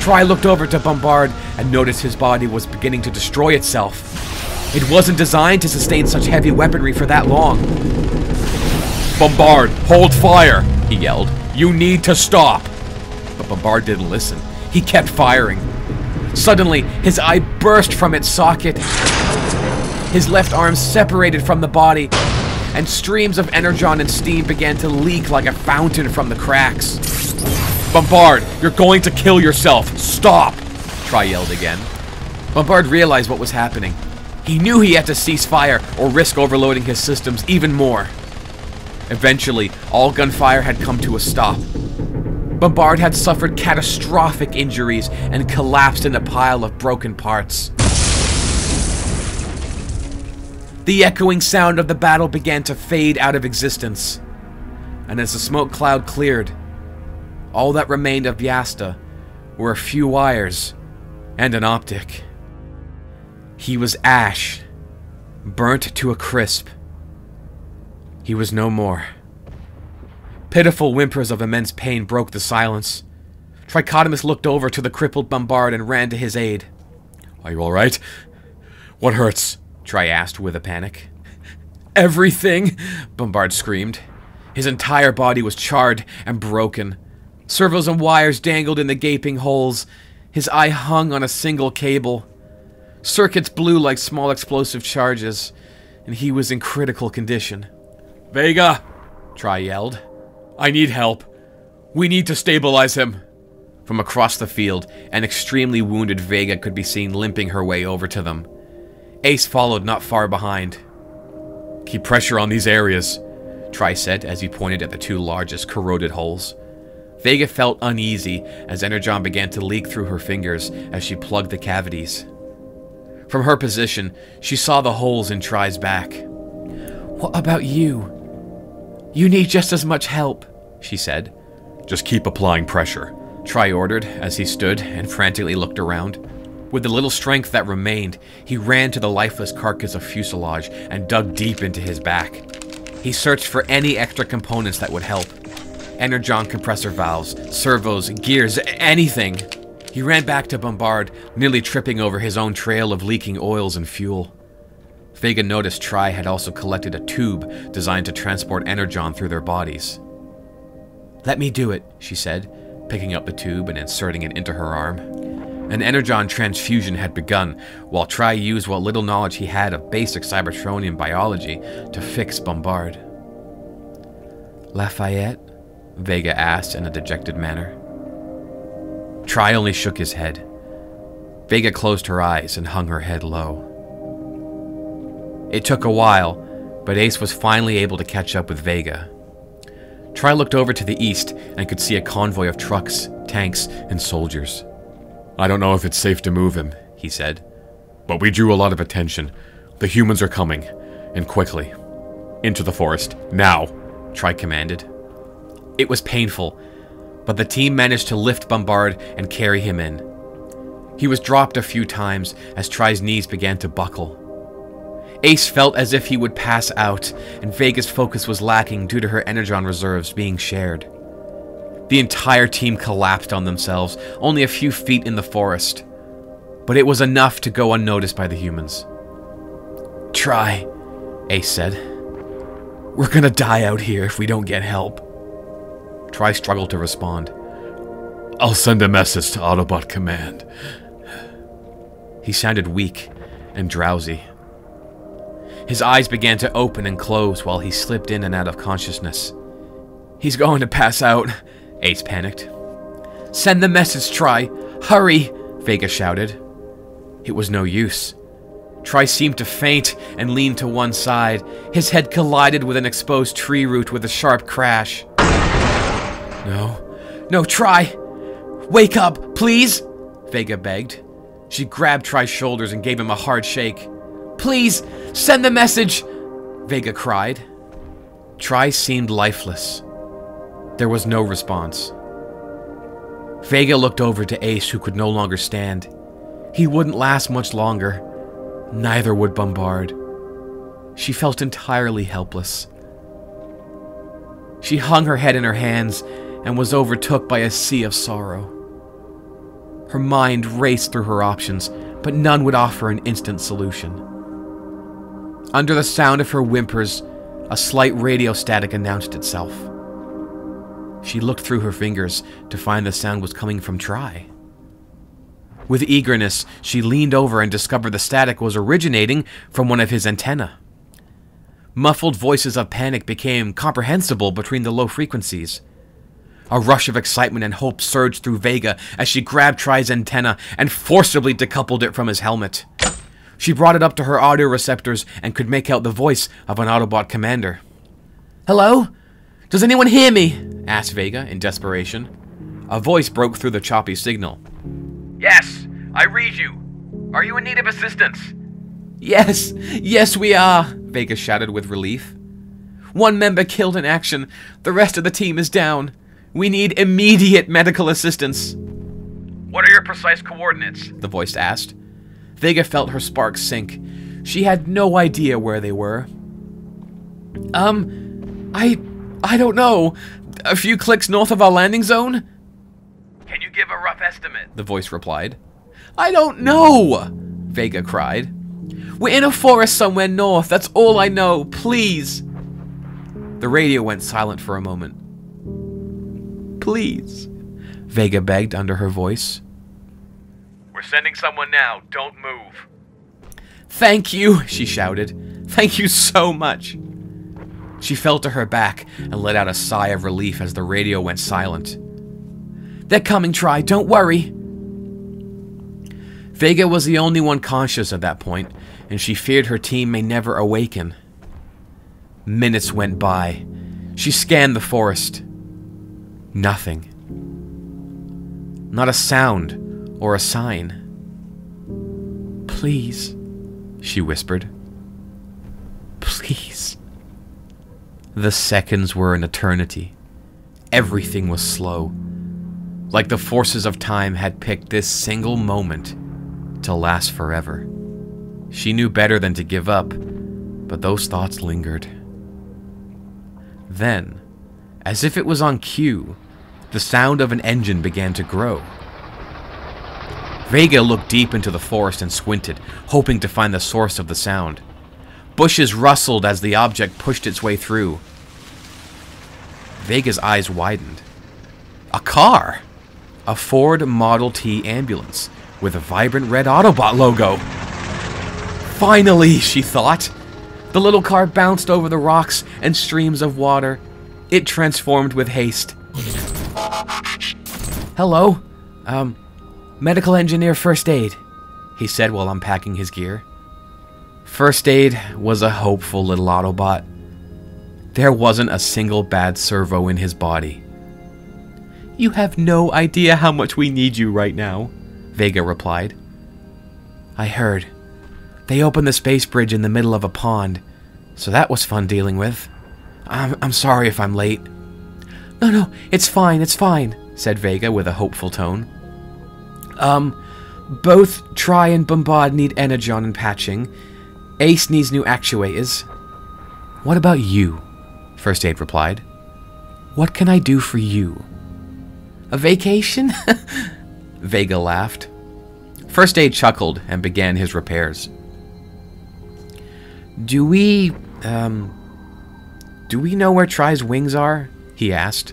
Tri looked over to Bombard and noticed his body was beginning to destroy itself. It wasn't designed to sustain such heavy weaponry for that long. Bombard, hold fire! He yelled. You need to stop! But Bombard didn't listen. He kept firing. Suddenly, his eye burst from its socket. His left arm separated from the body, and streams of energon and steam began to leak like a fountain from the cracks. Bombard, you're going to kill yourself! Stop! Tri yelled again. Bombard realized what was happening. He knew he had to cease fire or risk overloading his systems even more. Eventually, all gunfire had come to a stop. Bombard had suffered catastrophic injuries and collapsed in a pile of broken parts. The echoing sound of the battle began to fade out of existence. And as the smoke cloud cleared, all that remained of Yasta were a few wires and an optic. He was ash, burnt to a crisp. He was no more. Pitiful whimpers of immense pain broke the silence. Trichotomus looked over to the crippled Bombard and ran to his aid. Are you alright? What hurts? Tri asked with a panic. Everything! Bombard screamed. His entire body was charred and broken. Servos and wires dangled in the gaping holes. His eye hung on a single cable. Circuits blew like small explosive charges, and he was in critical condition. Vega! Tri yelled. I need help. We need to stabilize him. From across the field, an extremely wounded Vega could be seen limping her way over to them. Ace followed not far behind. Keep pressure on these areas, Tri said as he pointed at the two largest corroded holes. Vega felt uneasy as Energon began to leak through her fingers as she plugged the cavities. From her position, she saw the holes in Tri's back. What about you? You need just as much help, she said. Just keep applying pressure, Tri ordered as he stood and frantically looked around. With the little strength that remained, he ran to the lifeless carcass of fuselage and dug deep into his back. He searched for any extra components that would help. Energon compressor valves, servos, gears, anything. He ran back to Bombard, nearly tripping over his own trail of leaking oils and fuel. Vega noticed Tri had also collected a tube designed to transport Energon through their bodies. Let me do it, she said, picking up the tube and inserting it into her arm. An Energon transfusion had begun, while Tri used what little knowledge he had of basic Cybertronian biology to fix Bombard. Lafayette? Vega asked in a dejected manner. Tri only shook his head. Vega closed her eyes and hung her head low. It took a while, but Ace was finally able to catch up with Vega. Tri looked over to the east and could see a convoy of trucks, tanks, and soldiers. I don't know if it's safe to move him, he said. But we drew a lot of attention. The humans are coming, and quickly. Into the forest. Now. Tri commanded. It was painful, but the team managed to lift Bombard and carry him in. He was dropped a few times as Tri's knees began to buckle. Ace felt as if he would pass out, and Vega's focus was lacking due to her energon reserves being shared. The entire team collapsed on themselves, only a few feet in the forest. But it was enough to go unnoticed by the humans. Tri, Ace said. We're gonna die out here if we don't get help. Tri struggled to respond. I'll send a message to Autobot Command. He sounded weak and drowsy. His eyes began to open and close while he slipped in and out of consciousness. He's going to pass out, Ace panicked. Send the message, Tri! Hurry, Vega shouted. It was no use. Tri seemed to faint and lean to one side. His head collided with an exposed tree root with a sharp crash. No, no, Tri! Wake up, please! Vega begged. She grabbed Tri's shoulders and gave him a hard shake. Please, send the message! Vega cried. Tri seemed lifeless. There was no response. Vega looked over to Ace, who could no longer stand. He wouldn't last much longer. Neither would Bombard. She felt entirely helpless. She hung her head in her hands and was overtook by a sea of sorrow. Her mind raced through her options, but none would offer an instant solution. Under the sound of her whimpers, a slight radio static announced itself. She looked through her fingers to find the sound was coming from Tri. With eagerness, she leaned over and discovered the static was originating from one of his antennae. Muffled voices of panic became comprehensible between the low frequencies. A rush of excitement and hope surged through Vega as she grabbed Tri's antenna and forcibly decoupled it from his helmet. She brought it up to her audio receptors and could make out the voice of an Autobot commander. Hello? Does anyone hear me? asked Vega in desperation. A voice broke through the choppy signal. Yes, I read you. Are you in need of assistance? Yes, yes, we are, Vega shouted with relief. One member killed in action. The rest of the team is down. We need immediate medical assistance. What are your precise coordinates? The voice asked. Vega felt her sparks sink. She had no idea where they were. Um, I. I don't know. A few clicks north of our landing zone? Can you give a rough estimate? The voice replied. I don't know! Vega cried. We're in a forest somewhere north. That's all I know. Please. The radio went silent for a moment. Please, Vega begged under her voice. We're sending someone now. Don't move. Thank you, she shouted. Thank you so much. She fell to her back and let out a sigh of relief as the radio went silent. They're coming, Tri. Don't worry. Vega was the only one conscious at that point, and she feared her team may never awaken. Minutes went by. She scanned the forest. Nothing. Not a sound or a sign. Please, she whispered. Please. The seconds were an eternity. Everything was slow. Like the forces of time had picked this single moment to last forever. She knew better than to give up, but those thoughts lingered. Then, as if it was on cue, the sound of an engine began to grow. Vega looked deep into the forest and squinted, hoping to find the source of the sound. Bushes rustled as the object pushed its way through. Vega's eyes widened. A car! A Ford Model T ambulance with a vibrant red Autobot logo. Finally, she thought. The little car bounced over the rocks and streams of water. It transformed with haste. Hello? Um, medical engineer first aid, he said while unpacking his gear. First aid was a hopeful little Autobot. There wasn't a single bad servo in his body. You have no idea how much we need you right now, Vega replied. I heard. They opened the space bridge in the middle of a pond. So that was fun dealing with. I'm, I'm sorry if I'm late. No, no, it's fine, it's fine, said Vega with a hopeful tone. Um, both Tri and Bombard need energon and patching. Ace needs new actuators. What about you? First Aid replied. What can I do for you? A vacation? Vega laughed. First Aid chuckled and began his repairs. Do we, um, do we know where Tri's wings are? He asked.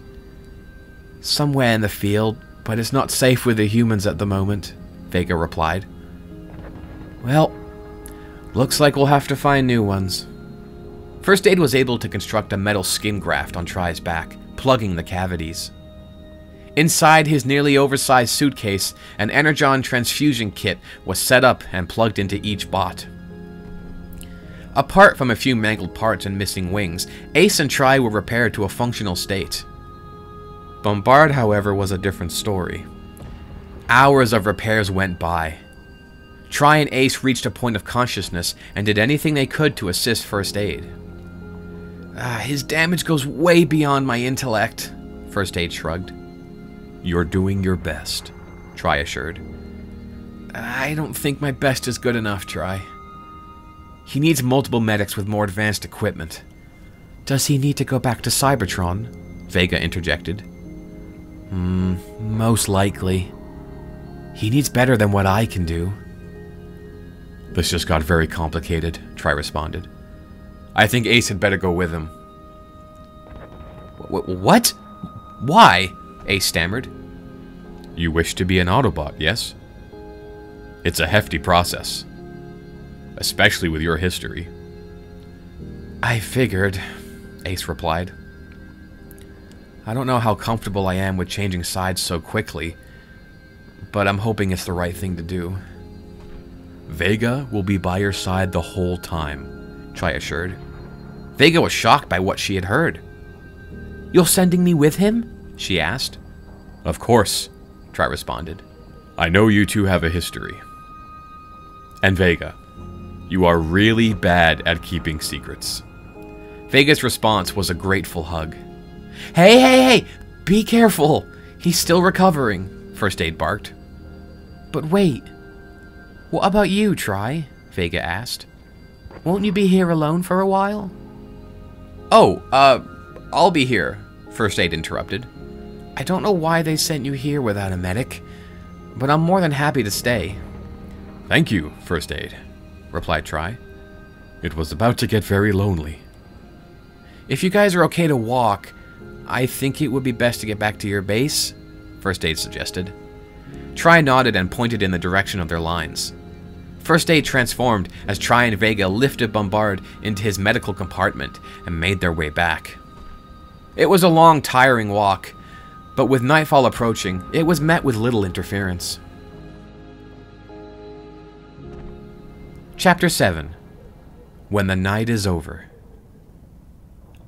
Somewhere in the field, but it's not safe with the humans at the moment, Vega replied. Well, looks like we'll have to find new ones. First Aid was able to construct a metal skin graft on Tri's back, plugging the cavities. Inside his nearly oversized suitcase, an Energon transfusion kit was set up and plugged into each bot. Apart from a few mangled parts and missing wings, Ace and Tri were repaired to a functional state. Bombard, however, was a different story. Hours of repairs went by. Tri and Ace reached a point of consciousness and did anything they could to assist First Aid. Ah, his damage goes way beyond my intellect, First Aid shrugged. You're doing your best, Tri assured. I don't think my best is good enough, Tri. He needs multiple medics with more advanced equipment. Does he need to go back to Cybertron? Vega interjected. Hmm, most likely. He needs better than what I can do. This just got very complicated, Tri responded. I think Ace had better go with him. what? Why? Ace stammered. You wish to be an Autobot, yes? It's a hefty process especially with your history. I figured, Ace replied. I don't know how comfortable I am with changing sides so quickly, but I'm hoping it's the right thing to do. Vega will be by your side the whole time, Tri assured. Vega was shocked by what she had heard. You're sending me with him? she asked. Of course, Tri responded. I know you two have a history. And Vega, you are really bad at keeping secrets. Vega's response was a grateful hug. Hey, hey, hey! Be careful! He's still recovering, First Aid barked. But wait. What about you, Tri? Vega asked. Won't you be here alone for a while? Oh, uh, I'll be here, First Aid interrupted. I don't know why they sent you here without a medic, but I'm more than happy to stay. Thank you, First Aid replied Tri. It was about to get very lonely. If you guys are okay to walk, I think it would be best to get back to your base, First Aid suggested. Tri nodded and pointed in the direction of their lines. First Aid transformed as Tri and Vega lifted Bombard into his medical compartment and made their way back. It was a long, tiring walk, but with nightfall approaching, it was met with little interference. Chapter 7 When the Night is Over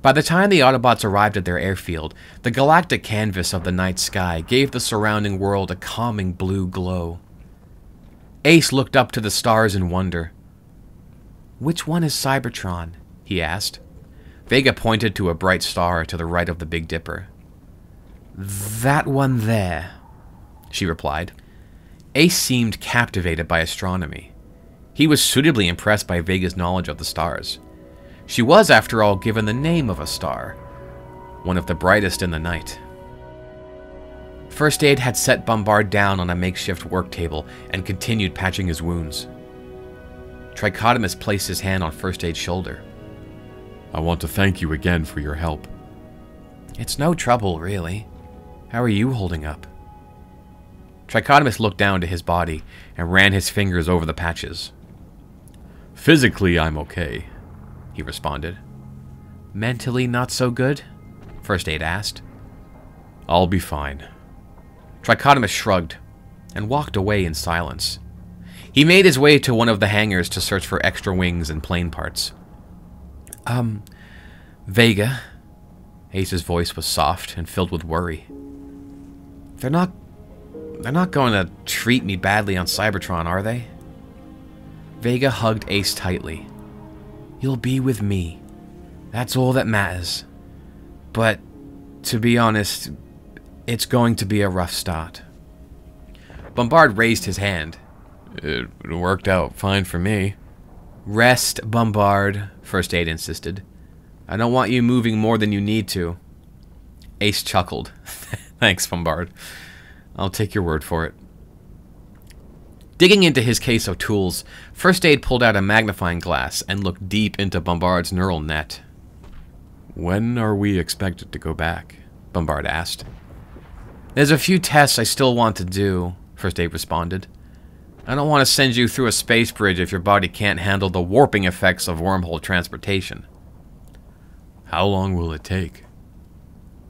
By the time the Autobots arrived at their airfield, the galactic canvas of the night sky gave the surrounding world a calming blue glow. Ace looked up to the stars in wonder. Which one is Cybertron? he asked. Vega pointed to a bright star to the right of the Big Dipper. That one there, she replied. Ace seemed captivated by astronomy. He was suitably impressed by Vega's knowledge of the stars. She was, after all, given the name of a star, one of the brightest in the night. First Aid had set Bombard down on a makeshift work table and continued patching his wounds. Trichotomus placed his hand on First Aid's shoulder. I want to thank you again for your help. It's no trouble, really. How are you holding up? Trichotomus looked down to his body and ran his fingers over the patches. Physically, I'm okay, he responded. Mentally not so good? First Aid asked. I'll be fine. Trichotomus shrugged and walked away in silence. He made his way to one of the hangars to search for extra wings and plane parts. Um, Vega. Ace's voice was soft and filled with worry. They're not... They're not going to treat me badly on Cybertron, are they? Vega hugged Ace tightly. You'll be with me, That's all that matters. But, to be honest, it's going to be a rough start. Bombard raised his hand. It worked out fine for me. Rest, Bombard, First Aid insisted. I don't want you moving more than you need to. Ace chuckled. Thanks, Bombard. I'll take your word for it. Digging into his case of tools, First Aid pulled out a magnifying glass and looked deep into Bombard's neural net. When are we expected to go back? Bombard asked. There's a few tests I still want to do, First Aid responded. I don't want to send you through a space bridge if your body can't handle the warping effects of wormhole transportation. How long will it take?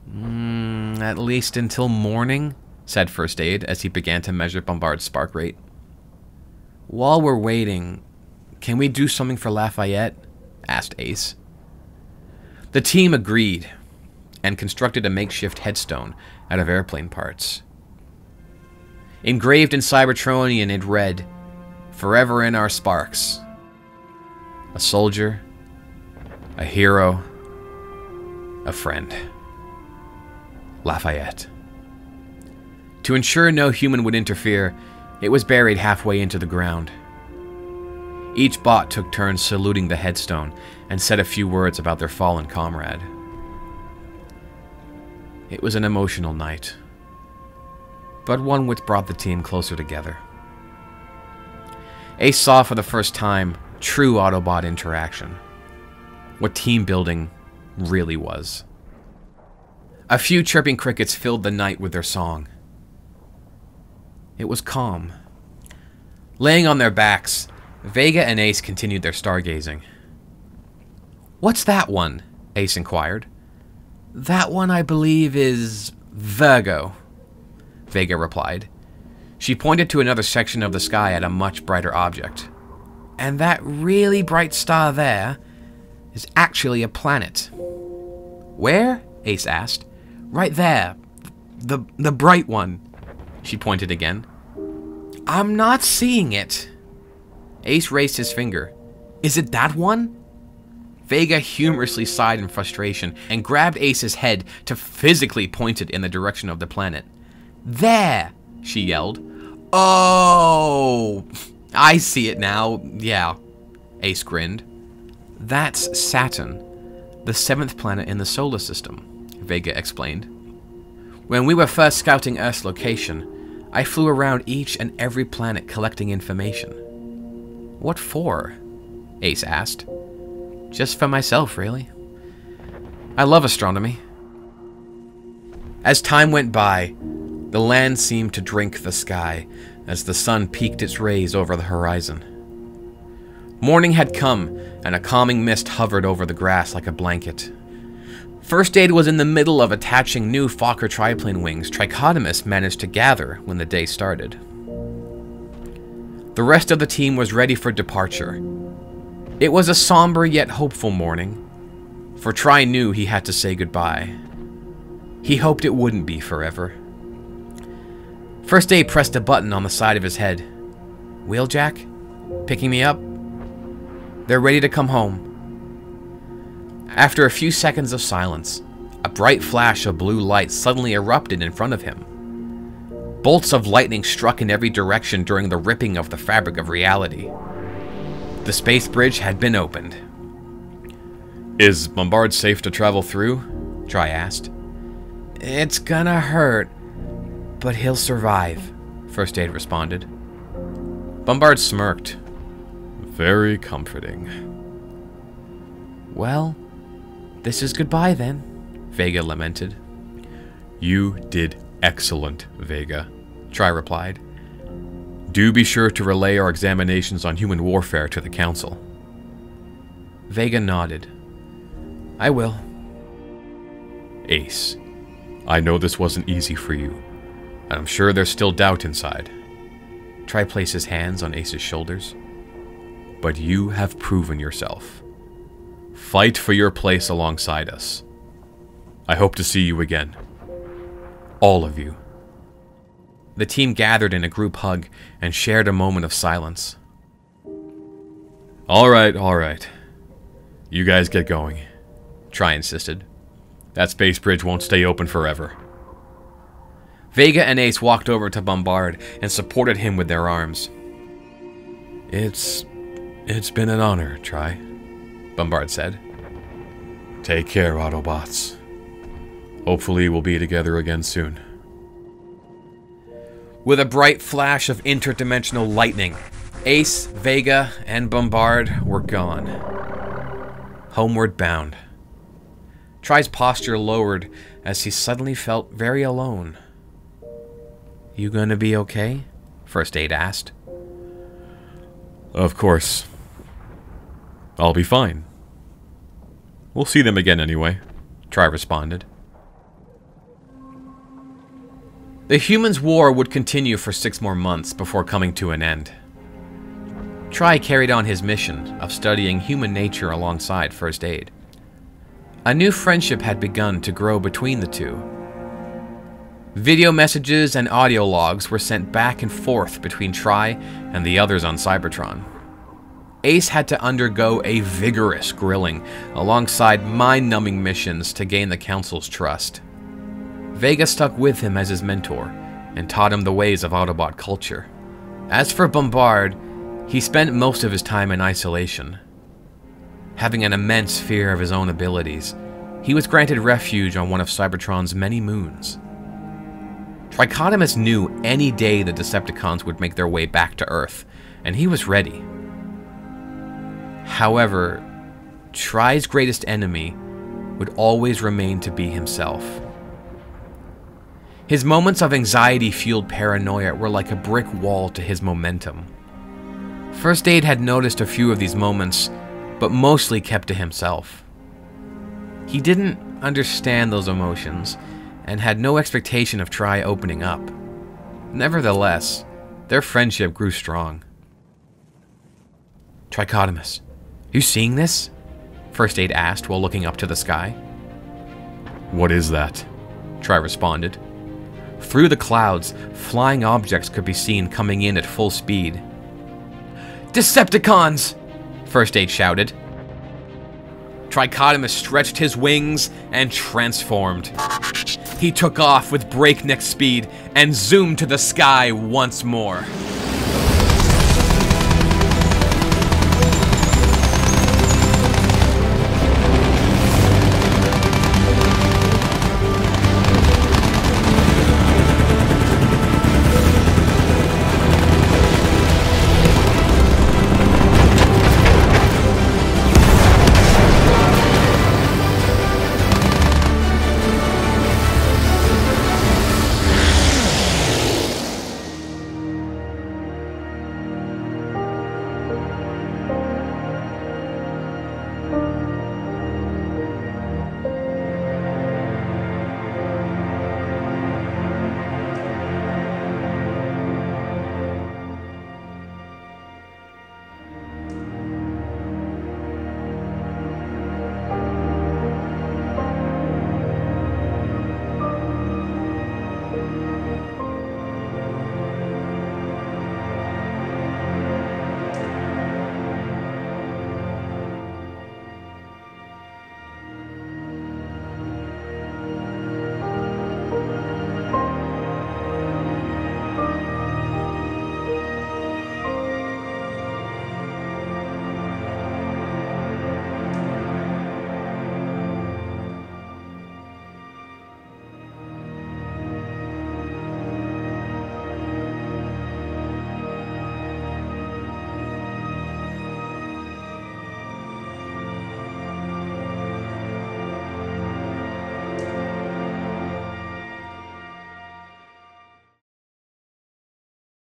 Mm, at least until morning, said First Aid as he began to measure Bombard's spark rate. While we're waiting, can we do something for Lafayette? asked Ace. The team agreed and constructed a makeshift headstone out of airplane parts. Engraved in Cybertronian, it read, Forever in our sparks. A soldier, a hero, a friend. Lafayette. To ensure no human would interfere, it was buried halfway into the ground. Each bot took turns saluting the headstone and said a few words about their fallen comrade. It was an emotional night, but one which brought the team closer together. Ace saw for the first time true Autobot interaction, what team building really was. A few chirping crickets filled the night with their song. It was calm. Laying on their backs, Vega and Ace continued their stargazing. What's that one? Ace inquired. That one, I believe, is Virgo, Vega replied. She pointed to another section of the sky at a much brighter object. And that really bright star there is actually a planet. Where? Ace asked. Right there. The, the bright one. She pointed again. I'm not seeing it. Ace raised his finger. Is it that one? Vega humorously sighed in frustration and grabbed Ace's head to physically point it in the direction of the planet. There! she yelled. Oh! I see it now. Yeah. Ace grinned. That's Saturn, the seventh planet in the solar system, Vega explained. When we were first scouting Earth's location, I flew around each and every planet collecting information. What for? Ace asked. Just for myself, really. I love astronomy. As time went by, the land seemed to drink the sky as the sun peeked its rays over the horizon. Morning had come, and a calming mist hovered over the grass like a blanket. First Aid was in the middle of attaching new Fokker triplane wings Trichotomus managed to gather when the day started. The rest of the team was ready for departure. It was a somber yet hopeful morning, for Tri knew he had to say goodbye. He hoped it wouldn't be forever. First Aid pressed a button on the side of his head. Wheeljack? Picking me up? They're ready to come home. After a few seconds of silence, a bright flash of blue light suddenly erupted in front of him. Bolts of lightning struck in every direction during the ripping of the fabric of reality. The space bridge had been opened. Is Bombard safe to travel through? Tri asked. It's gonna hurt, but he'll survive, First Aid responded. Bombard smirked. Very comforting. Well, this is goodbye then, Vega lamented. You did excellent, Vega, Tri replied. Do be sure to relay our examinations on human warfare to the Council. Vega nodded. I will. Ace, I know this wasn't easy for you, and I'm sure there's still doubt inside. Tri place his hands on Ace's shoulders. But you have proven yourself. Fight for your place alongside us. I hope to see you again. All of you. The team gathered in a group hug and shared a moment of silence. All right, all right. You guys get going. Tri insisted. That space bridge won't stay open forever. Vega and Ace walked over to Bombard and supported him with their arms. It's. it's been an honor, Tri. Bombard said. Take care, Autobots. Hopefully, we'll be together again soon. With a bright flash of interdimensional lightning, Ace, Vega, and Bombard were gone. Homeward bound. Tri's posture lowered as he suddenly felt very alone. You gonna be okay? First Aid asked. Of course. I'll be fine. We'll see them again anyway, Tri responded. The humans' war would continue for six more months before coming to an end. Tri carried on his mission of studying human nature alongside First Aid. A new friendship had begun to grow between the two. Video messages and audio logs were sent back and forth between Tri and the others on Cybertron. Ace had to undergo a vigorous grilling alongside mind numbing missions to gain the Council's trust. Vega stuck with him as his mentor and taught him the ways of Autobot culture. As for Bombard, he spent most of his time in isolation. Having an immense fear of his own abilities, he was granted refuge on one of Cybertron's many moons. Trichotomus knew any day the Decepticons would make their way back to Earth, and he was ready. However, Tri's greatest enemy would always remain to be himself. His moments of anxiety fueled paranoia were like a brick wall to his momentum. First Aid had noticed a few of these moments, but mostly kept to himself. He didn't understand those emotions and had no expectation of Tri opening up. Nevertheless, their friendship grew strong. Trichotomus, you seeing this? First Aid asked while looking up to the sky. What is that? Tri responded. Through the clouds, flying objects could be seen coming in at full speed. Decepticons! First Aid shouted. Trichotomus stretched his wings and transformed. He took off with breakneck speed and zoomed to the sky once more.